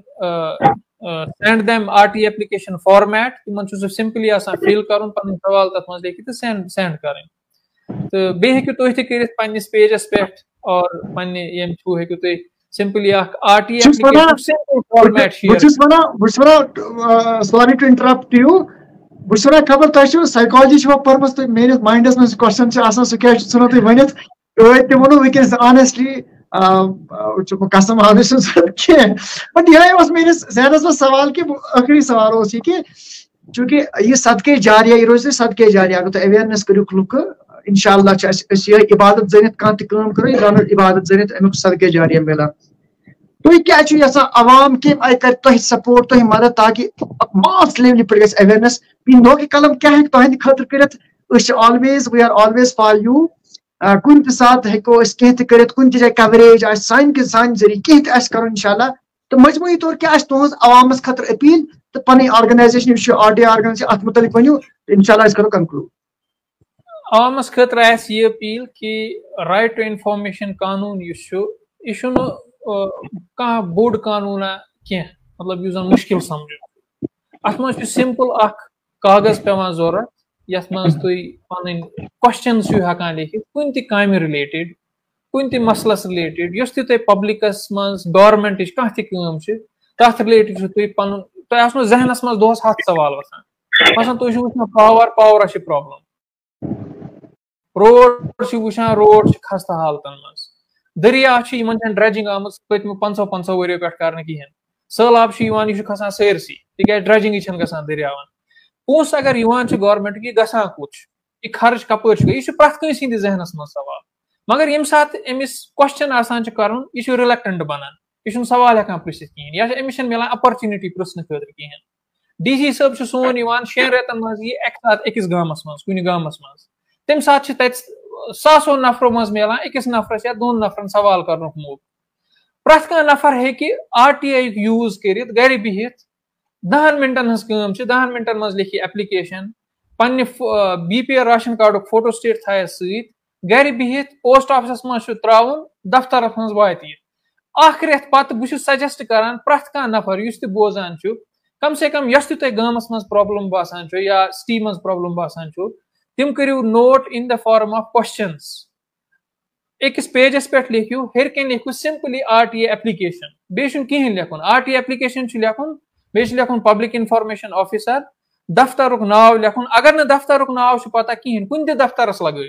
send them RT application format तिमन छु सिंपली आसान फिल पन सवाल तथ मज लेखित सेंड सेंड करन तो बे हेकु तुह त पन्निस पेजस पेट और पन्ने यम छु हेकु तुह सिंपली अख आरटी एप्लीकेशन फॉर्मेट शेयर बुझस वना बुझस वना सॉरी टू इंटरप्ट यू बुझस वना खबर तह साइकोलॉजी छ तो मेरे माइंडस में क्वेश्चन छ आसान सो क्या सुनो तो वनित ते वोनो वुनकस ऑनेस्टली कसम हादिस कह बट यह मेरे जहनस में सवाल कि आखिरी सवाल उस कि, चूँकि यह सदके जारिया यह रोज सदके जारिया अगर तुम अवेयरनेस करू। लुक इनशाला इबादत जनित कह करो इबादत जनित अमुक सदके जारिया मिलान तुम क्या अवाम कम आई कर सपोर्ट तुह मदद, ताकि मास लेवल पे गस अवेयरनेस पिन कलम क्या हे? तुहद खतर कर always we are always for you कुन सात हेको कह कर कुन जाए कवरेज सान सान ज़रिए कह कर इनशाला तो मजमूई तौर क्या तुज अवामस खतर अपील तो पन ऑर्गनाइजेशन आर डी ऑर्गनाइजेशन अत मुतलिक वनो इनशाला करो कंक्लूड अवामस खतर यह अपील कि राइट टू इंफॉर्मेशन कानून यह कह बोड़ कानून कह मतलब यह मुश्किल समझ अत मज सिंपल अख कागज़ पे ज़रूरत यथ मज तुम पन क्वेश्चन हेकान लिखित कुन तम रिलेटेड कुन तसलस रिलेटेड यस तुम पब्लिकस मज गवर्नमेंट कह तम तथ रिलेटेड तुम पन तुम जहनस मज दोस हथ सवाल वसान तुम वो पावर पावर प्रॉब्लम रोड वो रोड खस्ता हालतन मज दरिया ड्रेजिंग आम पत्म पंचो पंचो वरियो पे कर कहें सैलाब यह खसान सरसी तिक ड्रेजिंग ग दरियावन पोस अगर गवर्नमेंट कि गसा कुछ यह खर्च कपर यह प्रत कंस जहनस मज सवाल मगर ये सात अमिस क्वेश्चन आसान कर यह रिलेक्टेंट बनान यह सवाल हेकान पृसित कहें या अमिस मिलान अपॉर्चुनिटी पृसन खतर कहें डी सी सब सोन शेन रेतन मज यह अक सात अकिस गामस मज कुन गामस मज तम सात सासो नफरों मज मिलान अकिस नफरस या सवाल कर मौक प्रत कह नफर हे टी आई यूज़ कर दहन मिनटन हज दहन मिनटन मज लिखी एप्लिकेशन पन्ने B P R ration card photo state थ गर बिहित पोस्ट ऑफ़िस मज त्राउन दफ्तर मज वात अख रेत पत बह सजेस्ट करान प्रत कह नफर इस बोजान कम से कम यस तुम गामस मज प्रॉब्लम बासान या सिटी मज प्रॉब्लम बासान तिम करू note in the form of questions अकिस पेजस पे लिखियो, हेर कन लिखो सिंपली आर टी एप्लिकेशन बेन कहें लिखुन? आर टी एप्लिकेशन लिखुन बे लिखुन पब्लिक इन्फॉर्मेशन ऑफिसर दफ्तर नाव लिखुन अगर न दफ्तर नाव पता कहें कुन दफ्तरस लगो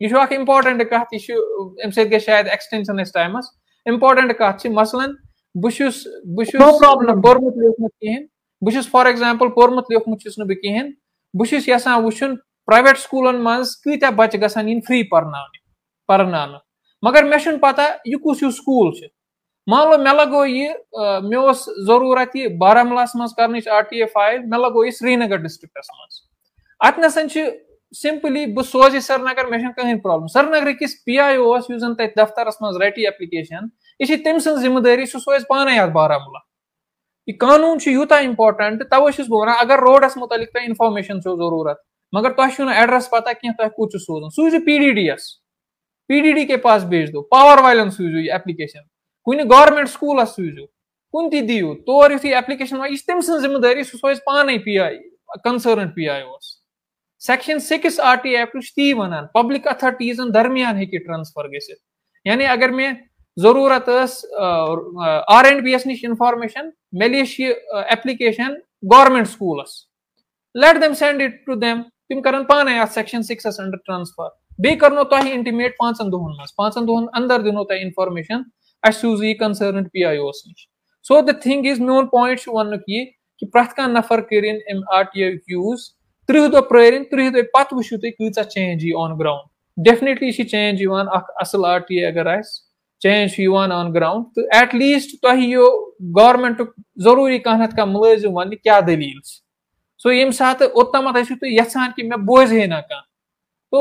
यह इम्पोर्टेंट कत यह शायद एक्सटेंशन इस टाइमस इम्पोर्टेंट कत मसलन बहुत पोर्मुत लिखमुत कहें फॉर एग्ज़ाम्पल पोर्मुत लिखमुत बह कहें बहुत यसान वुन प्राइवेट स्कूलन मज कत बच्चे गसान फ्री पर्ना पर्ना मगर मे पता यह कुस स्कूल मान लो मे लगो यह मे ज़रूरत यह बारामूला मज आर टी ए फ़ाइल मे लगो यह श्रीनगर डिस्ट्रिक्टस मज अत सिंपली बह सोज सरनगर मे कहें प्रॉब्लम सरनगर किस पी आई ओ जन दफ्तरस मज रटी एप्लिकेशन यह तम ज़िम्मेदारी सह सोज पाने अत यह कानून यूत इंपॉर्टेंट तवे बह अगर रोडस मुतल तुम इन्फॉर्मेशन ज़रूरत, मगर तुम एड्रेस पता कह तुम कुछ सोजन। P D D S P D D के पास भेज दो। पावर वालन सूझो एप्लिकेशन कुन गवर्नमेंट स्कूल सूझो कुन दियो तौर यु एप्लिकेशन यह तम ज़िम्मेदारी सह सोज पाने P I concern P I ओस section six R T act ती वन पब्लिक अथॉरिटीजन दरमियान हे ट्रांसफ़र गसित यानी अगर मे ज़रूरत आर एंड बी एस नश इन्फॉर्मेशन मे leash application government schools let them send it to them तम कर पाने सेक्शन सिक्स अंडर ट्रांसफ़र बे कर तुम इंटीमेट पांचन दोहन मज पांचन दोहन अंदर दिनो तुम इन्फॉर्मेशन अस सूज यह कंसर्न पी आई ओस नश सो द थिंग इज़ मोन पॉइंट वन यह कि प्रत नफर कर आर टी आई यूज़ त्रिह दह प्रेरिन त्रिह दह पत वो तुम कचा चेंज यी ऑन ग्राउंड डेफिनेटली चेंज असल आर टी अगर आ चेंज ऑन ग्राउंड तो एट लीस्ट तुह यो गवर्नमेंट ज़रूरी कह कह मुलजिम वन क्या दलील सो? ये सात ओतम तुम यहान कि मे बोजे ना कह? तो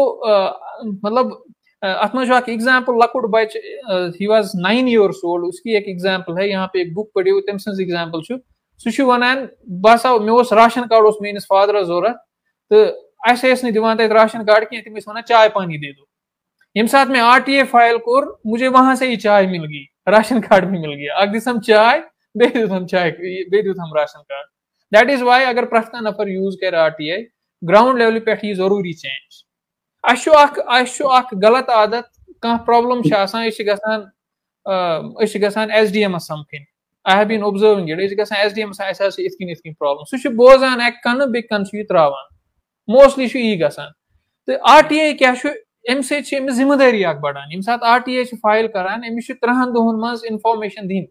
मतलब अत मज एग्ज़ाम्पल लकुट बच he was nine years old उसकी एक एग्ज़ाम्पल है, यहाँ पे एक बुक पढ़ी तम एग्ज़ाम्पल सह वन बस मे राशन कार्ड मेस फादर ज़रूरत तो अस दिवान तक राशन कार्ड कह तम वन चाय पानी दे दो। यम साथ में आर टी ए फ़ाइल कोर, मुझे वहाँ से ही चाय मिल गई। राशन कार्ड भी मिल गया। अग हम चाय बे हम चाय बे हम ration card. That is why अगर प्रत नफर यूज़ कर R T I ground level पे ज़रूरी चेंज अ गलत आदत कह problem S D M समखन I have been observing it S D M इथ इथ प्रॉब्लम सह बोजान अक कन बे कन त्रावान मोस्टली यी गसान तो आर टी आई क्या अम ज़िम्मेदारी बढ़ान ये सात आर टी आई फ़ाइल करान अमिस त्रहन दोहन मज इन्फॉर्मेशन दिन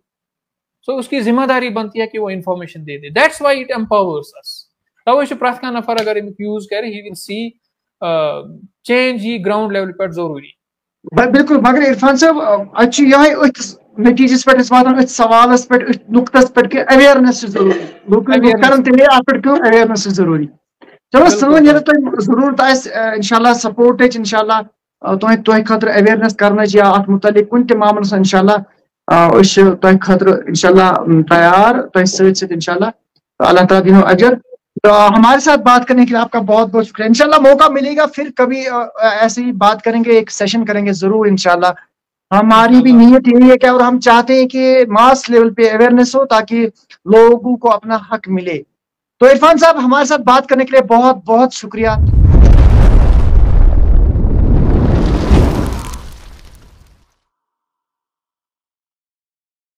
सो उसकी ज़िम्मेदारी बनती है कि वो इन्फॉर्मेशन दे दे that's why it empowers us तवे प्रत नफर अगर यूज़ करे सी चेंज यी ग्राउंड लेवल पे ज़रूरी। बिल्कुल मगर इरफान साहब अच्छी यह नतीजस पे वातान सवाल पे नुकतस पे कि अवेयरनेस ज़रूरी। पे क्यों अवेयरनेस ज़रूरी? चलो सन ये ज़रूरत इनशाला सपोर्ट इनशाला तुह तुह खतर अवेयरनेस कर या अत मुतल कुन त मामलस इनशाला तुह खतर इनशाला तैयार तुह सत इनशाला अल्लाह ताला दिनो अजर। तो हमारे साथ बात करने के लिए आपका बहुत बहुत शुक्रिया। इनशाला मौका मिलेगा फिर कभी ऐसे ही बात करेंगे एक सेशन करेंगे ज़रूर इनशाला हमारी भी नीयत यही है क्या और हम चाहते हैं कि मास लेवल पे अवेयरनेस हो ताकि लोगों को अपना हक मिले। तो इरफान साहब हमारे साथ बात करने के लिए बहुत बहुत शुक्रिया।